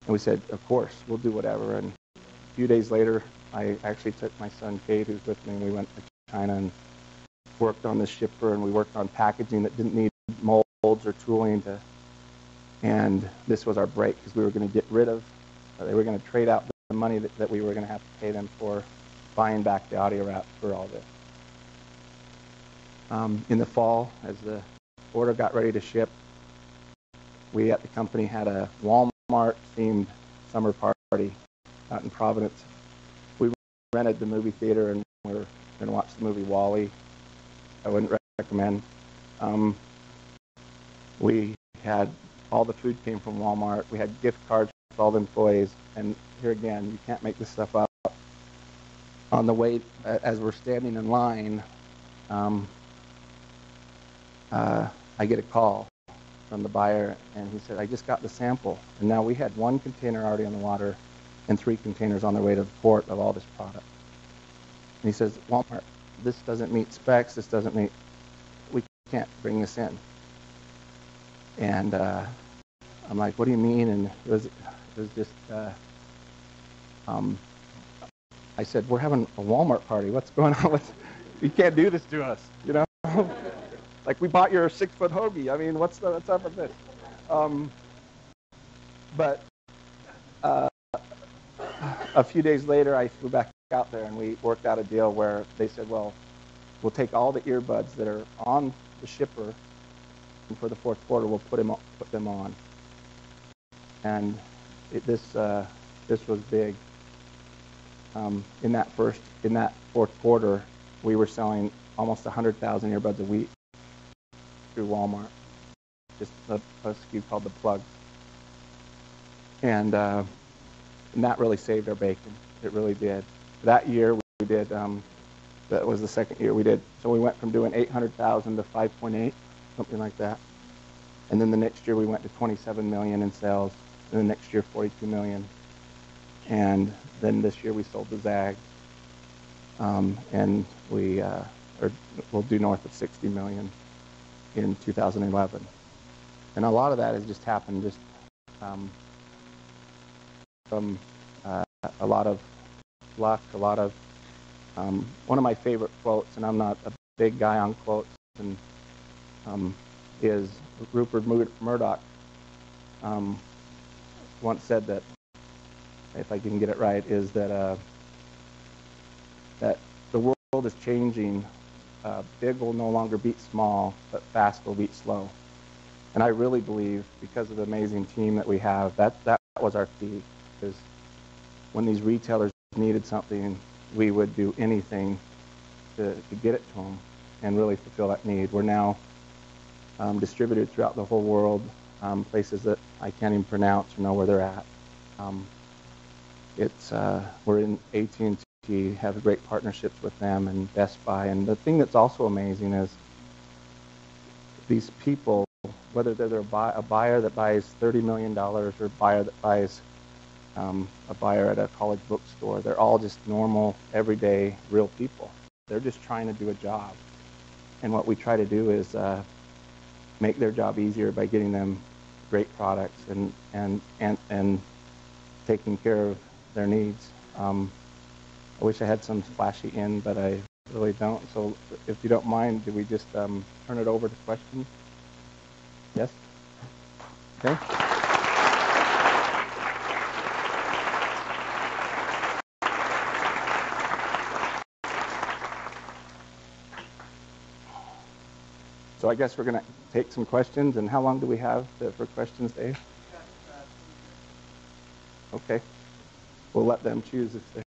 and we said, of course, we'll do whatever. And a few days later, I actually took my son Kate, who's with me, and we went to China and worked on this shipper, and we worked on packaging that didn't need molds or tooling to. And this was our break because we were going to get rid of, they were going to trade out the money that, that we were going to have to pay them for buying back the audio wrap for all this. Um, in the fall, as the order got ready to ship, we at the company had a Walmart themed summer party out in Providence. Rented the movie theater and we were going to watch the movie WALL-E. I wouldn't recommend. Um, we had all the food came from Walmart. We had gift cards for all the employees. And here again, you can't make this stuff up. On the way, as we're standing in line, um, uh, I get a call from the buyer, and he said, I just got the sample. And now we had one container already on the water and three containers on their way to the port of all this product. And he says, Walmart, this doesn't meet specs, this doesn't meet, we can't bring this in. And uh, I'm like, what do you mean? And it was, it was just, uh, um, I said, we're having a Walmart party. What's going on with, you can't do this to us, you know? <laughs> Like we bought your six foot hoagie. I mean, what's the what's up with this? Um, but uh, a few days later, I flew back out there and we worked out a deal where they said, well, we'll take all the earbuds that are on the shipper, and for the fourth quarter, we'll put them on, put them on. And it, this uh, this was big. Um, in that first in that fourth quarter, we were selling almost 100,000 earbuds a week through Walmart. Just a, a SKU called the plug. And, uh, and that really saved our bacon. It really did. That year we did. Um, that was the second year we did. So we went from doing 800,000 to 5.8, something like that. And then the next year we went to 27 million in sales. And the next year 42 million. And then this year we sold the ZAGG. Um, and we uh, are, we'll do north of 60 million in 2011. And a lot of that has just happened just um, from uh, a lot of luck, a lot of um, one of my favorite quotes, and I'm not a big guy on quotes, and um, is Rupert Murdoch um, once said that, if I can get it right, is that uh, that the world is changing. Uh, big will no longer beat small, but fast will beat slow. And I really believe, because of the amazing team that we have, that that was our key. Because when these retailers needed something, we would do anything to, to get it to them and really fulfill that need. We're now um, distributed throughout the whole world, um, places that I can't even pronounce or know where they're at. Um, it's uh, we're in AT&T, have great partnerships with them and Best Buy. And the thing that's also amazing is these people, whether they're a buyer that buys $30 million or a buyer that buys um, a buyer at a college bookstore. They're all just normal, everyday, real people. They're just trying to do a job. And what we try to do is uh, make their job easier by getting them great products and, and, and, and taking care of their needs. Um, I wish I had some flashy in, but I really don't. So if you don't mind, do we just um, turn it over to questions? Yes? Okay. So I guess we're going to take some questions. And how long do we have to, for questions, Dave? Okay. We'll let them choose if they.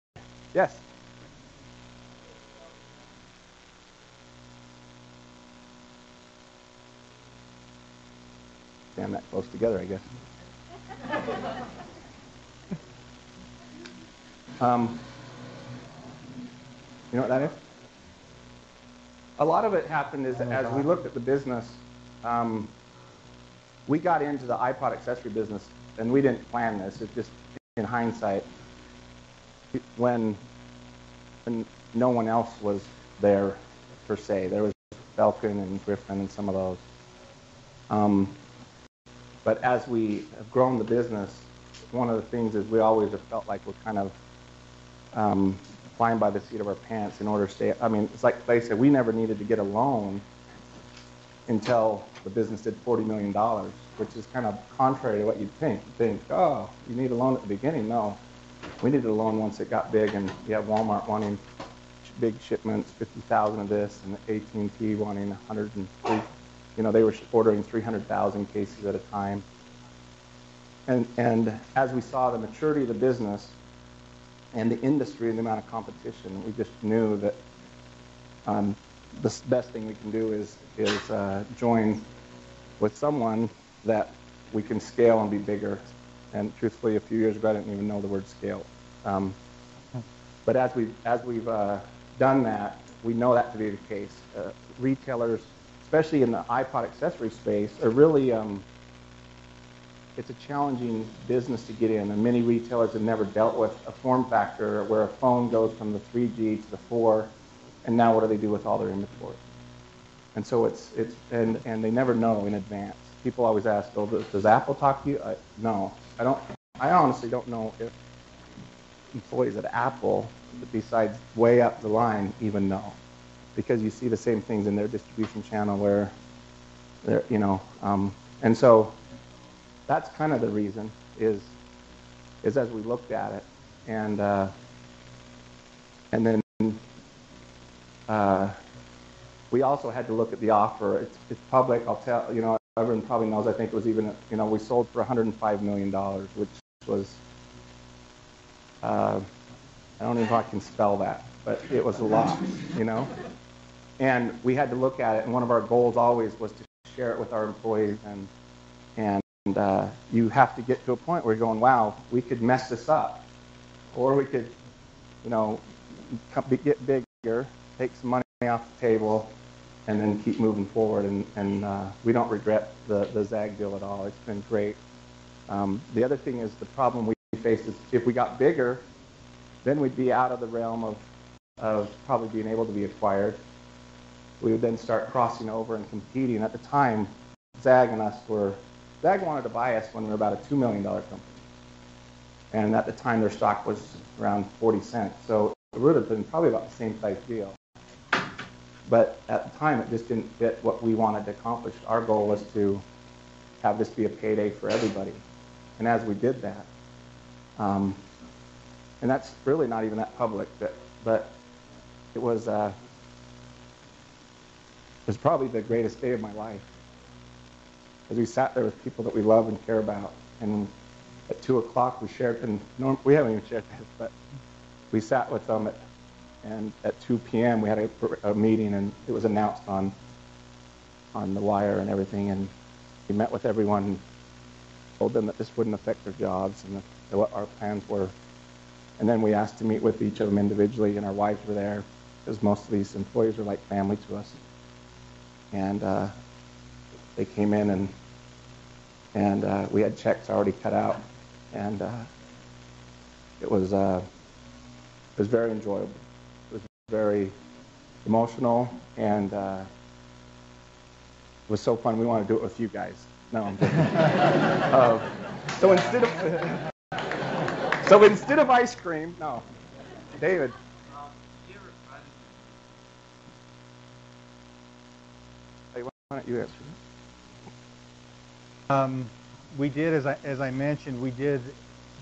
Yes. Stand that close together, I guess. <laughs> um, you know what that is? A lot of it happened is as we looked at the business, um, we got into the iPod accessory business, and we didn't plan this. It's just in hindsight, when, when no one else was there per se. There was Belkin and Griffin and some of those. Um, but as we have grown the business, one of the things is we always have felt like we're kind of um, flying by the seat of our pants in order to stay. I mean, it's like they said, we never needed to get a loan until the business did $40 million, which is kind of contrary to what you'd think. You think, oh, you need a loan at the beginning. No, we needed a loan once it got big, and you have Walmart wanting big shipments, 50,000 of this, and AT&T wanting 103. You know, they were ordering 300,000 cases at a time. And, and as we saw the maturity of the business, and the industry and the amount of competition. We just knew that um, the best thing we can do is is uh, join with someone that we can scale and be bigger. And truthfully, a few years ago, I didn't even know the word scale. Um, but as we as we've uh, done that, we know that to be the case. Uh, retailers, especially in the iPod accessory space, are really um, it's a challenging business to get in, and many retailers have never dealt with a form factor where a phone goes from the 3G to the 4, and now what do they do with all their inventory? And so it's it's and and they never know in advance. People always ask, "Oh, does Apple talk to you?" I, no, I don't. I honestly don't know if employees at Apple, besides way up the line, even know, because you see the same things in their distribution channel where they're, you know, um, and so that's kind of the reason is is as we looked at it and uh, and then uh, we also had to look at the offer. It's, it's public. I'll tell you know everyone probably knows. I think it was even you know we sold for 105 million dollars, which was uh, I don't even know if I can spell that, but it was a lot, you know. And we had to look at it, and one of our goals always was to share it with our employees, and and uh, you have to get to a point where you're going, wow, we could mess this up, or we could, you know, get bigger, take some money off the table, and then keep moving forward. And, and uh, we don't regret the, the ZAGG deal at all. It's been great. Um, the other thing is the problem we face is if we got bigger, then we'd be out of the realm of, of probably being able to be acquired. We would then start crossing over and competing. At the time, ZAGG and us were, ZAGG wanted to buy us when we were about a $2 million company. And at the time, their stock was around 40 cents. So it would have been probably about the same size deal. But at the time, it just didn't fit what we wanted to accomplish. Our goal was to have this be a payday for everybody. And as we did that, um, and that's really not even that public, but, but it was uh, it was probably the greatest day of my life. As we sat there with people that we love and care about, and at two o'clock we shared, and we haven't even shared this, but we sat with them at and at 2 p.m. we had a, a, meeting, and it was announced on on the wire and everything. And we met with everyone, told them that this wouldn't affect their jobs and the, what our plans were. And then we asked to meet with each of them individually, and our wives were there because most of these employees were like family to us. And uh, they came in, and and uh, we had checks already cut out, and uh, it was uh, it was very enjoyable It was very emotional, and uh, it was so fun. We want to do it with you guys. No, <laughs> uh, so instead of so instead of ice cream, no, David. Hey, why don't you answer? Um, we did, as I as I mentioned, we did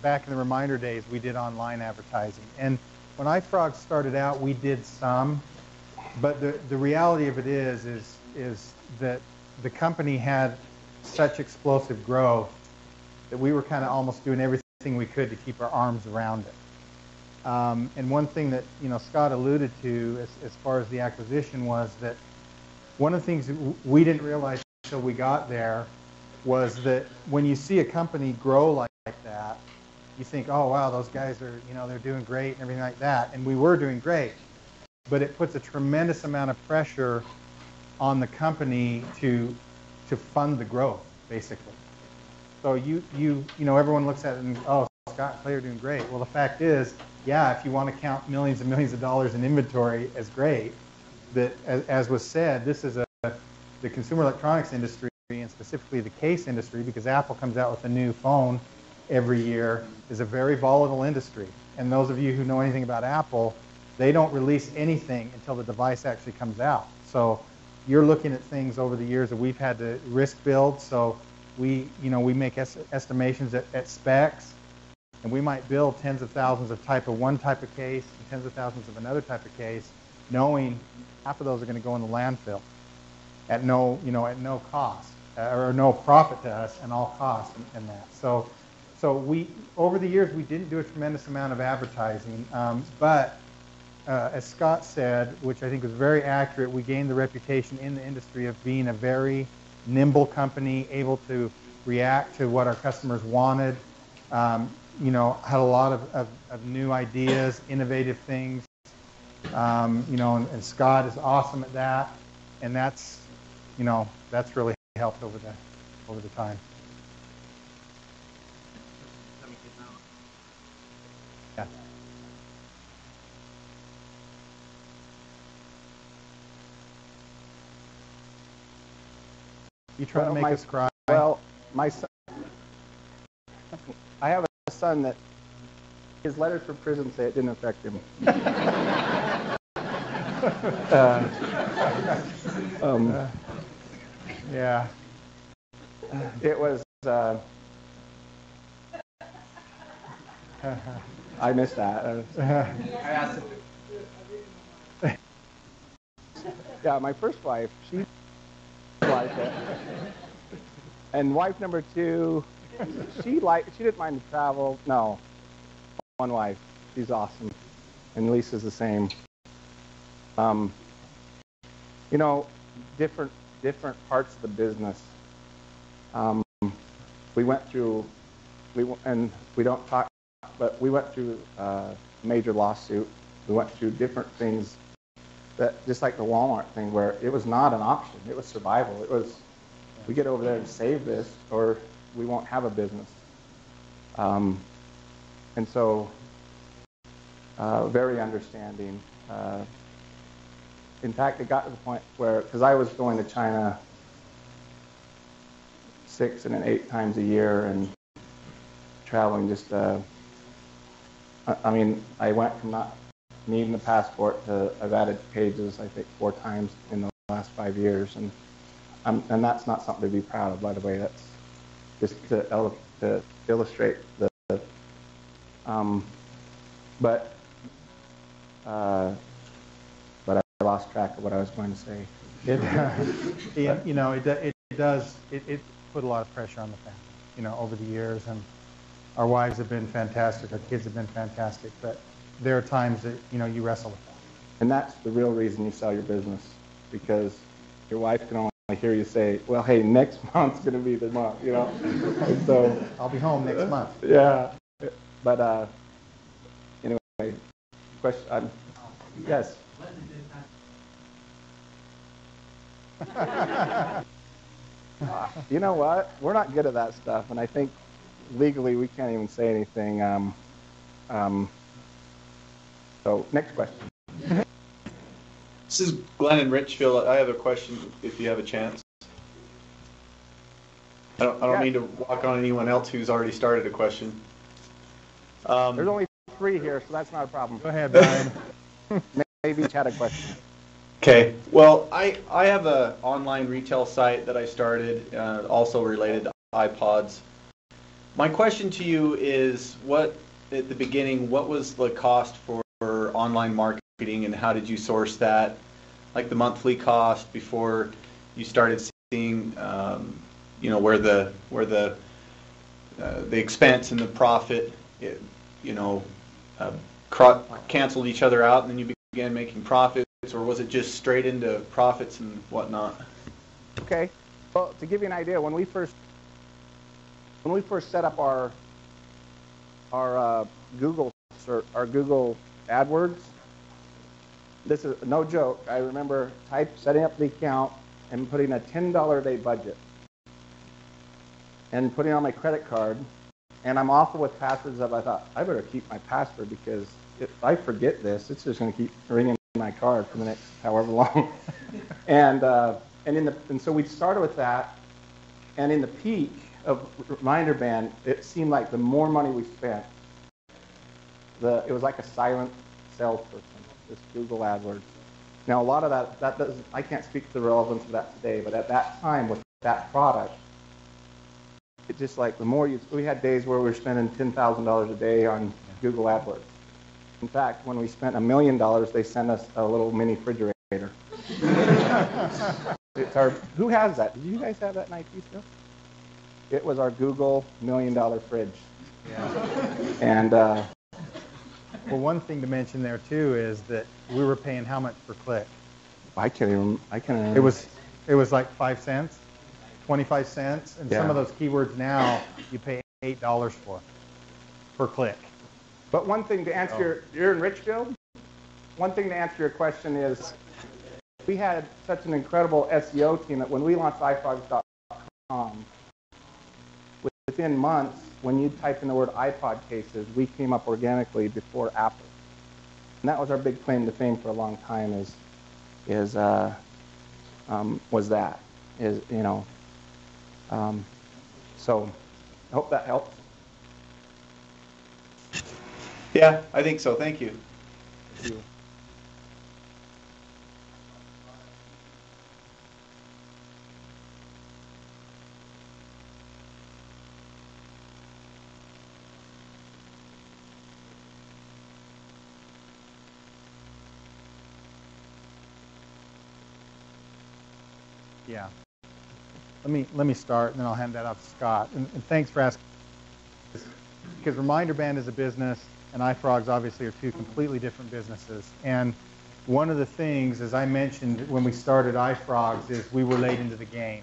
back in the reminder days. We did online advertising, and when iFrog started out, we did some, but the, the reality of it is, is, is that the company had such explosive growth that we were kind of almost doing everything we could to keep our arms around it. Um, and one thing that you know Scott alluded to as, as far as the acquisition was that one of the things we didn't realize until we got there was that when you see a company grow like, like that, you think, oh wow, those guys are, you know, they're doing great and everything like that, and we were doing great, but it puts a tremendous amount of pressure on the company to to fund the growth, basically. So you you you know, everyone looks at it and oh, Scott and Clay are doing great. Well, the fact is, yeah, if you want to count millions and millions of dollars in inventory as great, that as, as was said, this is a the consumer electronics industry and specifically the case industry because Apple comes out with a new phone every year is a very volatile industry. And those of you who know anything about Apple, they don't release anything until the device actually comes out. So you're looking at things over the years that we've had to risk build. So we, you know, we make es- estimations at, at specs, and we might build tens of thousands of type of one type of case and tens of thousands of another type of case, knowing half of those are going to go in the landfill at no, you know, at no cost or no profit to us and all costs in that. So so we, over the years, we didn't do a tremendous amount of advertising, um, but uh, as Scott said, which I think was very accurate, we gained the reputation in the industry of being a very nimble company, able to react to what our customers wanted. Um, you know, had a lot of, of, of new ideas, innovative things. Um, you know, and, and, Scott is awesome at that, and that's, you know, that's really helped over the over the time. Yeah. You try well, to make my, us cry. Well, my son, I have a son that his letters from prison say it didn't affect him. <laughs> uh, um, uh, yeah. It was. Uh, I missed that. <laughs> Yeah, my first wife, she liked it. And wife number two, she liked, she didn't mind to travel. No, one wife, she's awesome, and Lisa's the same. Um, you know, different different parts of the business. Um, we went through, we and we don't talk, but we went through uh, a major lawsuit. We went through different things that just like the Walmart thing, where it was not an option. It was survival. It was we get over there and save this, or we won't have a business. Um, and so, uh, very understanding. Uh, in fact, it got to the point where, because I was going to China six and then eight times a year and traveling just, uh, I, mean, I went from not needing a passport to I've added pages, I think, four times in the last five years. And, um, and that's not something to be proud of, by the way. That's just to, to illustrate the, um, but, uh, I lost track of what I was going to say. It, <laughs> it, you know, it, it does, it, it put a lot of pressure on the family, you know, over the years. And our wives have been fantastic, our kids have been fantastic, but there are times that, you know, you wrestle with that. And that's the real reason you sell your business, because your wife can only hear you say, well, hey, next <laughs> month's going to be the month, you know? And so, <laughs> I'll be home next month. yeah. But, uh, anyway, question, um, yes? Uh, <laughs> you know what? We're not good at that stuff, and I think legally we can't even say anything. Um, um, so, next question. This is Glenn in Richfield. I have a question if you have a chance. I don't, I don't Yeah. mean to walk on anyone else who's already started a question. Um, There's only three here, so that's not a problem. Go ahead, Brian. <laughs> Maybe each had a question. Okay. Well, I, I have a online retail site that I started, uh, also related to iPods. My question to you is, what at the beginning, what was the cost for, online marketing, and how did you source that? Like the monthly cost before you started seeing, um, you know, where the where the uh, the expense and the profit, it, you know, uh, canceled each other out, and then you began making profits, or was it just straight into profits and whatnot? Okay. Well, to give you an idea, when we first when we first set up our our uh, Google search, our Google AdWords, this is no joke. I remember type setting up the account and putting a ten dollar a day budget and putting on my credit card. And I'm awful with passwords. Of I thought I better keep my password because if I forget this, it's just going to keep ringing my card for the next however long. <laughs> and uh, and in the and so we started with that. And in the peak of Reminderband, it seemed like the more money we spent, the it was like a silent salesperson. This Google AdWords. Now a lot of that that does I can't speak to the relevance of that today, but at that time with that product, it just like the more you we had days where we were spending ten thousand dollars a day on Google AdWords. In fact, when we spent a million dollars, they sent us a little mini refrigerator. <laughs> it's our who has that? Did you guys have that in IT still? It was our Google million dollar fridge. And uh, Well, one thing to mention there too is that we were paying how much per click? I can't even I can't even It was, it was like five cents, 25 cents, and some of those keywords now you pay eight dollars for per click. But one thing to answer your, you're in Richfield. One thing to answer your question is, we had such an incredible SEO team that when we launched iPods.com, within months, when you type in the word iPod cases, we came up organically before Apple. And that was our big claim to fame for a long time. Is is uh, um, was that is you know. Um, so, I hope that helps. Yeah, I think so. Thank you. Yeah. Let me let me start, and then I'll hand that off to Scott. And, and thanks for asking. Because Reminderband is a business, and iFrogz obviously are two completely different businesses. And one of the things, as I mentioned when we started iFrogz, is we were late into the game.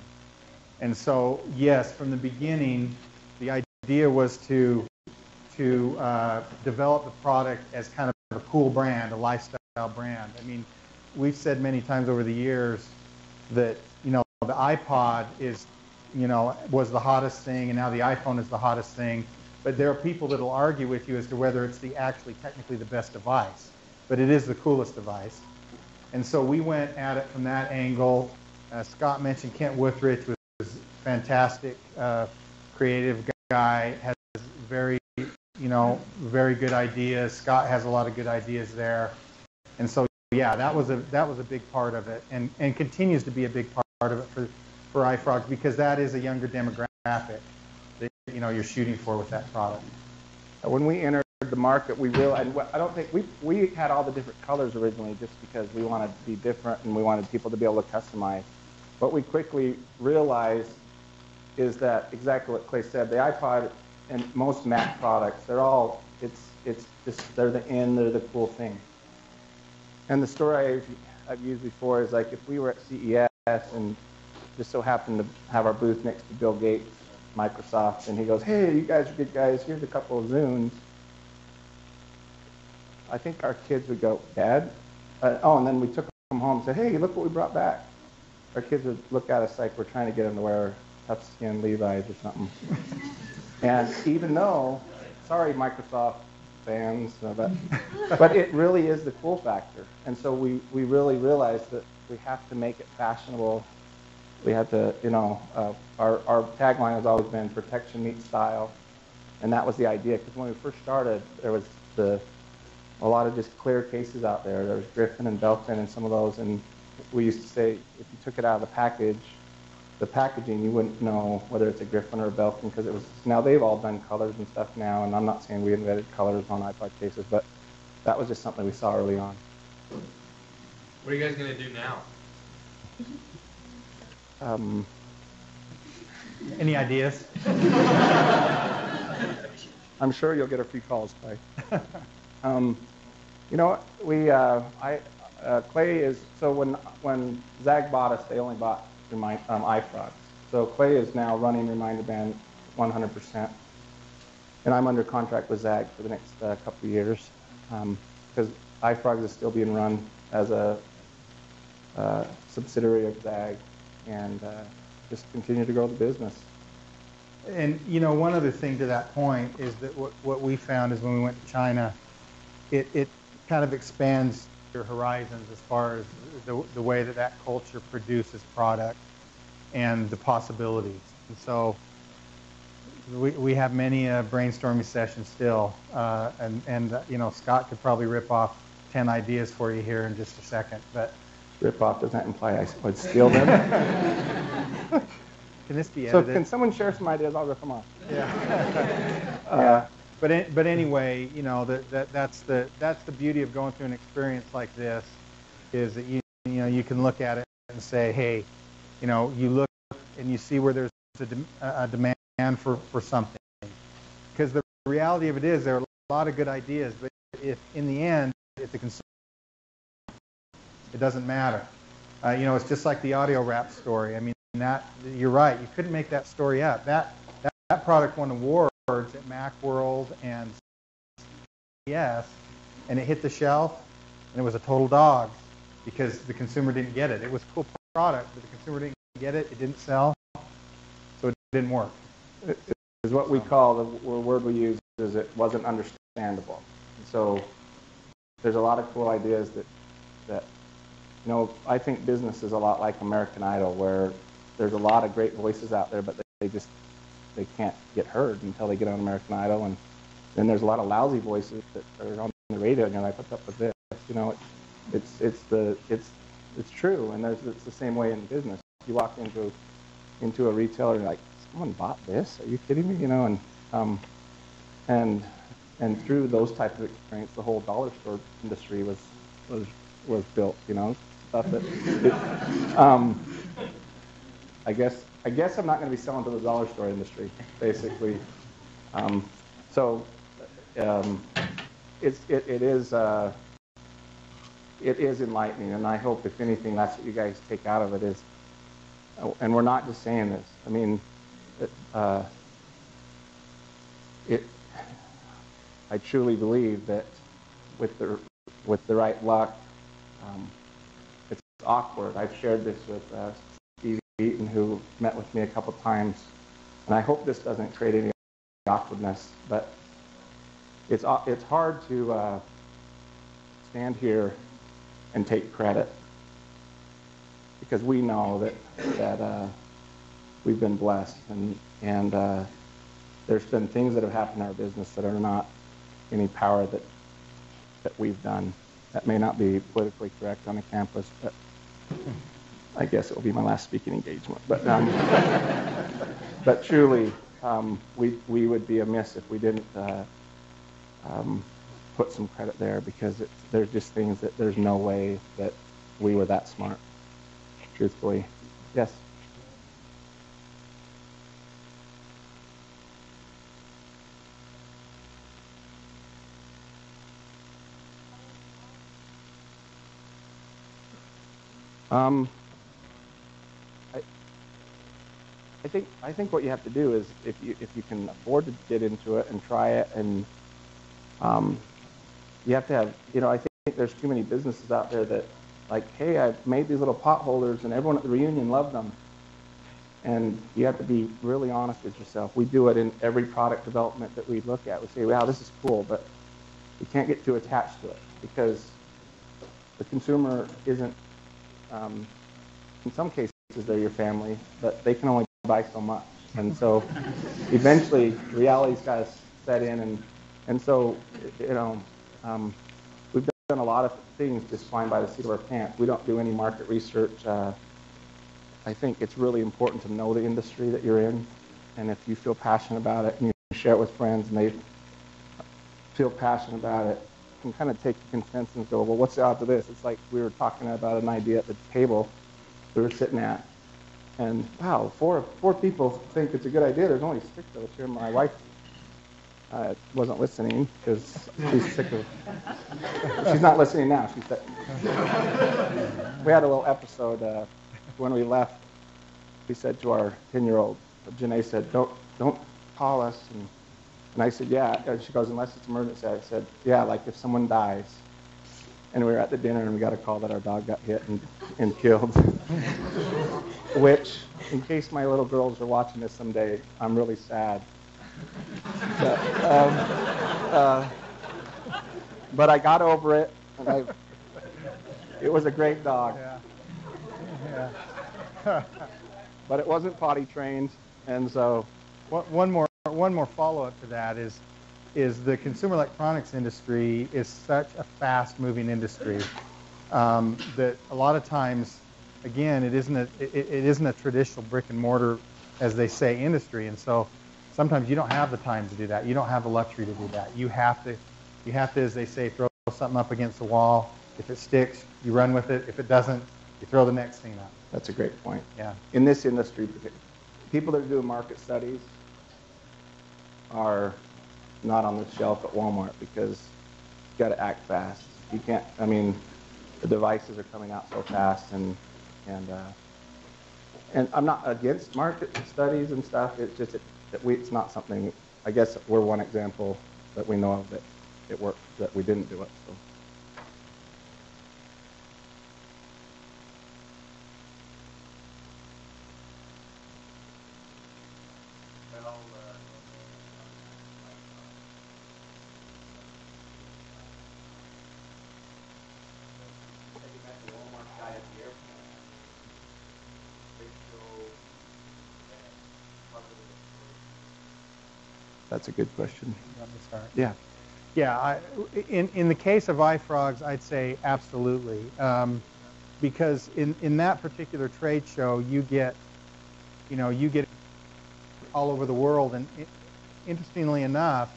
And so, yes, from the beginning, the idea was to to uh, develop the product as kind of a cool brand, a lifestyle brand. I mean, we've said many times over the years that you know the iPod is you know was the hottest thing, and now the iPhone is the hottest thing. But there are people that will argue with you as to whether it's the actually technically the best device. But it is the coolest device. And so we went at it from that angle. Uh, Scott mentioned Kent Wuthrich was a fantastic, uh, creative guy, has very you know very good ideas. Scott has a lot of good ideas there. And so yeah, that was a that was a big part of it, and and continues to be a big part of it for for iFrogz because that is a younger demographic you know you're shooting for with that product. When we entered the market, we realized I don't think we we had all the different colors originally just because we wanted to be different and we wanted people to be able to customize. What we quickly realized is that exactly what Clay said. The iPod and most Mac products, they're all it's it's just they're the in, they're the cool thing. And the story I've, I've used before is like if we were at CES and just so happened to have our booth next to Bill Gates, Microsoft, and he goes, "Hey, you guys are good guys. Here's a couple of Zunes." I think our kids would go, "Dad," uh, oh, and then we took them home and said, "Hey, look what we brought back." Our kids would look at us like we're trying to get them to wear tough skin Levi's or something. <laughs> and even though, sorry, Microsoft fans, but but it really is the cool factor. And so we we really realized that we have to make it fashionable. We had to, you know, uh, our our tagline has always been protection meets style, and that was the idea. Because when we first started, there was the a lot of just clear cases out there. There was Griffin and Belkin and some of those, and we used to say if you took it out of the package, the packaging, you wouldn't know whether it's a Griffin or a Belkin because it was. Now they've all done colors and stuff now, and I'm not saying we invented colors on iPod cases, but that was just something we saw early on. What are you guys gonna do now? Um, Any ideas? <laughs> I'm sure you'll get a few calls, Clay. <laughs> um, you know, we, uh, I, uh, Clay is so when when ZAGG bought us, they only bought remind, um, iFrogz. So Clay is now running Reminderband 100%. And I'm under contract with ZAGG for the next uh, couple of years because um, iFrogz is still being run as a uh, subsidiary of ZAGG and uh, just continue to grow the business. And you know, one other thing to that point is that what, what we found is when we went to China, it, it kind of expands your horizons as far as the, the way that that culture produces product and the possibilities. And so we, we have many uh, brainstorming sessions still, uh, and, and uh, you know Scott could probably rip off 10 ideas for you here in just a second. But rip off does that imply I would steal them? <laughs> can this be edited? So can someone share some ideas? I'll go come on. Yeah. yeah <laughs> uh, but but anyway, you know that, that that's the that's the beauty of going through an experience like this, is that you you know you can look at it and say, hey, you know, you look and you see where there's a, de- a demand for for something, because the reality of it is there are a lot of good ideas, but if in the end, if the consumer, it doesn't matter. Uh, you know, it's just like the audio rap story. I mean, that you're right. You couldn't make that story up. That that, that product won awards at Macworld and yes, and it hit the shelf, and it was a total dog because the consumer didn't get it. It was a cool product, but the consumer didn't get it. It didn't sell, so it didn't work. It is what we call the word we use is it wasn't understandable. So there's a lot of cool ideas that that you know I think business is a lot like American Idol, where there's a lot of great voices out there, but they just they can't get heard until they get on American Idol. And then there's a lot of lousy voices that are on the radio, and you're like, what's up with this? You know, it, it's it's the it's it's true, and there's it's the same way in business. You walk into into a retailer and you're like, someone bought this? Are you kidding me? You know, and um, and and through those type of experience, the whole dollar store industry was was was built. You know, stuff that. It, <laughs> um, I guess I guess I'm not going to be selling to the dollar store industry, basically. Um, so um, it's, it, it is uh, it is enlightening, and I hope if anything, that's what you guys take out of it is. And we're not just saying this. I mean, it, uh, it I truly believe that with the with the right luck, um, awkward. I've shared this with uh, Steve Eaton, who met with me a couple times, and I hope this doesn't create any awkwardness. But it's it's hard to uh, stand here and take credit because we know that that uh, we've been blessed and and uh, there's been things that have happened in our business that are not any power that that we've done. That may not be politically correct on a campus, but I guess it will be my last speaking engagement. But um, <laughs> but truly, um, we we would be amiss if we didn't uh, um, put some credit there because there's just things that there's no way that we were that smart. Truthfully, yes. Um, I, I think I think what you have to do is if you if you can afford to get into it and try it, and um, you have to have you know I think there's too many businesses out there that like hey I've made these little pot holders and everyone at the reunion loved them, and you have to be really honest with yourself. We do it in every product development that we look at. We say wow this is cool, but you can't get too attached to it because the consumer isn't um, in some cases, they're your family, but they can only buy so much. And so <laughs> eventually, reality's got to set in. And, and so, you know, um, we've done a lot of things just flying by the seat of our pants. We don't do any market research. Uh, I think it's really important to know the industry that you're in. And if you feel passionate about it and you share it with friends and they feel passionate about it, can kind of take the consensus and go, well, what's the odds of this? It's like we were talking about an idea at the table we were sitting at, and wow, four four people think it's a good idea. There's only six of us here. My wife uh, wasn't listening because she's sick of. <laughs> she's not listening now. She said. we had a little episode uh, when we left. We said to our ten-year-old, Jenae said, "Don't don't call us and and I said, yeah. And she goes, unless it's emergency. I said, yeah, like if someone dies. And we were at the dinner and we got a call that our dog got hit and, and killed. <laughs> Which, in case my little girls are watching this someday, I'm really sad. But, um, uh, but I got over it. And I, it was a great dog. Yeah. Yeah. <laughs> but it wasn't potty trained. And so. One more one more follow-up to that is is the consumer electronics industry is such a fast-moving industry um, that a lot of times, again, it isn't a it, it isn't a traditional brick and mortar, as they say, industry, and so sometimes you don't have the time to do that. You don't have the luxury to do that. You have to you have to, as they say, throw something up against the wall. If it sticks, you run with it. If it doesn't, you throw the next thing up. That's a great point. Yeah. In this industry, people that are doing market studies are not on the shelf at Walmart because you got to act fast. You can't. I mean, the devices are coming out so fast, and and uh, and I'm not against market studies and stuff. It's just that we, it's not something. I guess we're one example that we know of that it worked that we didn't do it. So. That's a good question. Yeah. Yeah, I, in, in the case of iFrogz, I'd say absolutely. Um, because in, in that particular trade show, you get, you know, you get all over the world. And it, interestingly enough,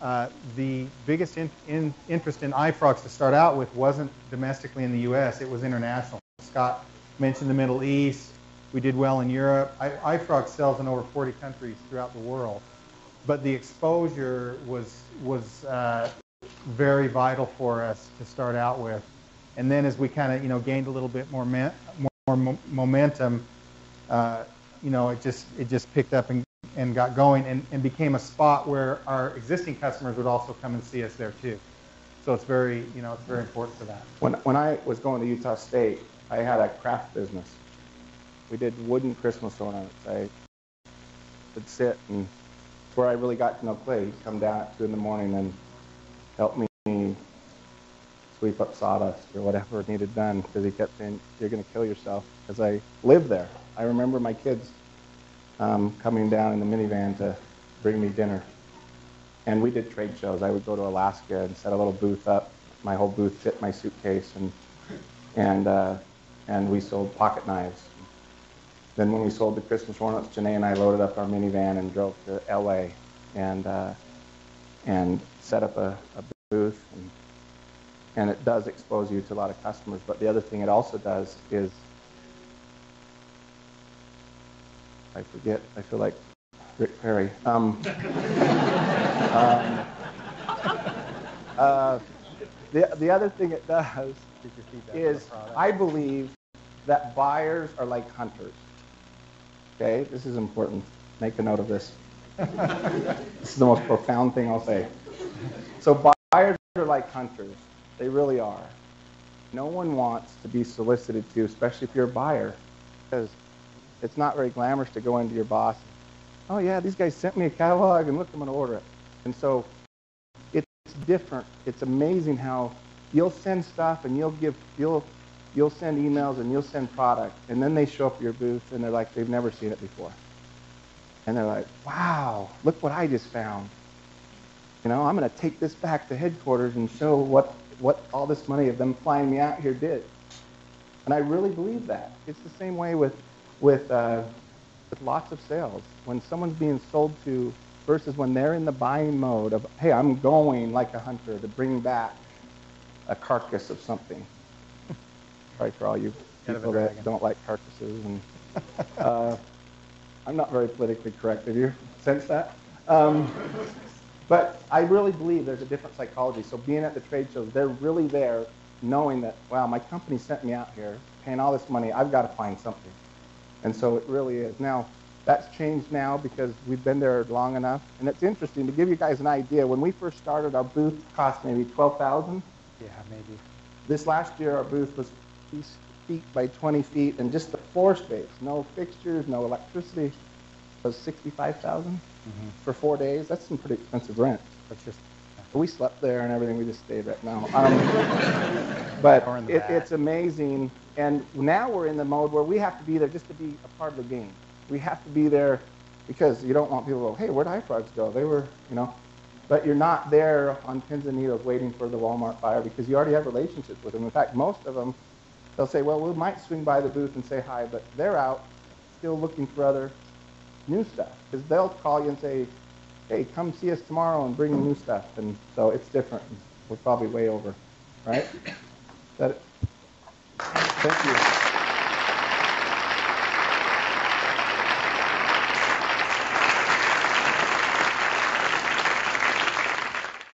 uh, the biggest in, in, interest in iFrogz to start out with wasn't domestically in the U.S., it was international. Scott mentioned the Middle East, We did well in Europe. I, iFrog sells in over 40 countries throughout the world, but the exposure was was uh, very vital for us to start out with. And then as we kind of you know gained a little bit more more, more momentum, uh, you know it just it just picked up and, and got going and, and became a spot where our existing customers would also come and see us there too. So it's very you know it's very important for that. When when I was going to Utah State, I had a craft business. We did wooden Christmas ornaments. I would sit and where I really got to know Clay. He'd come down at two in the morning and help me sweep up sawdust or whatever needed done because he kept saying, "You're going to kill yourself." Because I lived there. I remember my kids um, coming down in the minivan to bring me dinner, and we did trade shows. I would go to Alaska and set a little booth up. My whole booth fit my suitcase, and and uh, and we sold pocket knives. Then when we sold the Christmas ornaments, Jenae and I loaded up our minivan and drove to L.A. and uh, and set up a, a booth. And, and it does expose you to a lot of customers. But the other thing it also does is, I forget. I feel like Rick Perry. Um, <laughs> um, uh, the the other thing it does is I believe that buyers are like hunters. Okay, this is important. Make a note of this. <laughs> this is the most profound thing I'll say. So buyers are like hunters. They really are. No one wants to be solicited to, especially if you're a buyer, because it's not very glamorous to go into your boss. Oh yeah, these guys sent me a catalog, and look, I'm to order it. And so it's different. It's amazing how you'll send stuff and you'll give you'll you'll send emails and you'll send product and then they show up at your booth and they're like they've never seen it before. And they're like wow look what i just found. You know i'm going to take this back to headquarters and show what what all this money of them flying me out here did. And i really believe that. It's the same way with with uh, with lots of sales. When someone's being sold to versus when they're in the buying mode of hey i'm going like a hunter to bring back a carcass of something. Sorry for all you people that don't like carcasses. And <laughs> uh, I'm not very politically correct. Have you sensed that? Um, but I really believe there's a different psychology. So being at the trade shows, they're really there knowing that, wow, my company sent me out here, paying all this money. I've got to find something. And so it really is. Now, that's changed now because we've been there long enough. And it's interesting to give you guys an idea. When we first started, our booth cost maybe 12000 yeah, maybe. This last year, our booth was feet by 20 feet, and just the floor space, no fixtures, no electricity, was 65,000 mm-hmm. for four days. That's some pretty expensive rent. That's just. We slept there and everything. We just stayed right now. Um, <laughs> but it, it's amazing. And now we're in the mode where we have to be there just to be a part of the game. We have to be there because you don't want people to go, hey, where'd iFrogz go? They were, you know, but you're not there on pins and needles waiting for the Walmart buyer because you already have relationships with them. In fact, most of them, they'll say, well, we might swing by the booth and say hi, but they're out still looking for other new stuff because they'll call you and say, hey, come see us tomorrow and bring new stuff. And so it's different. We're probably way over, right? That, thank you.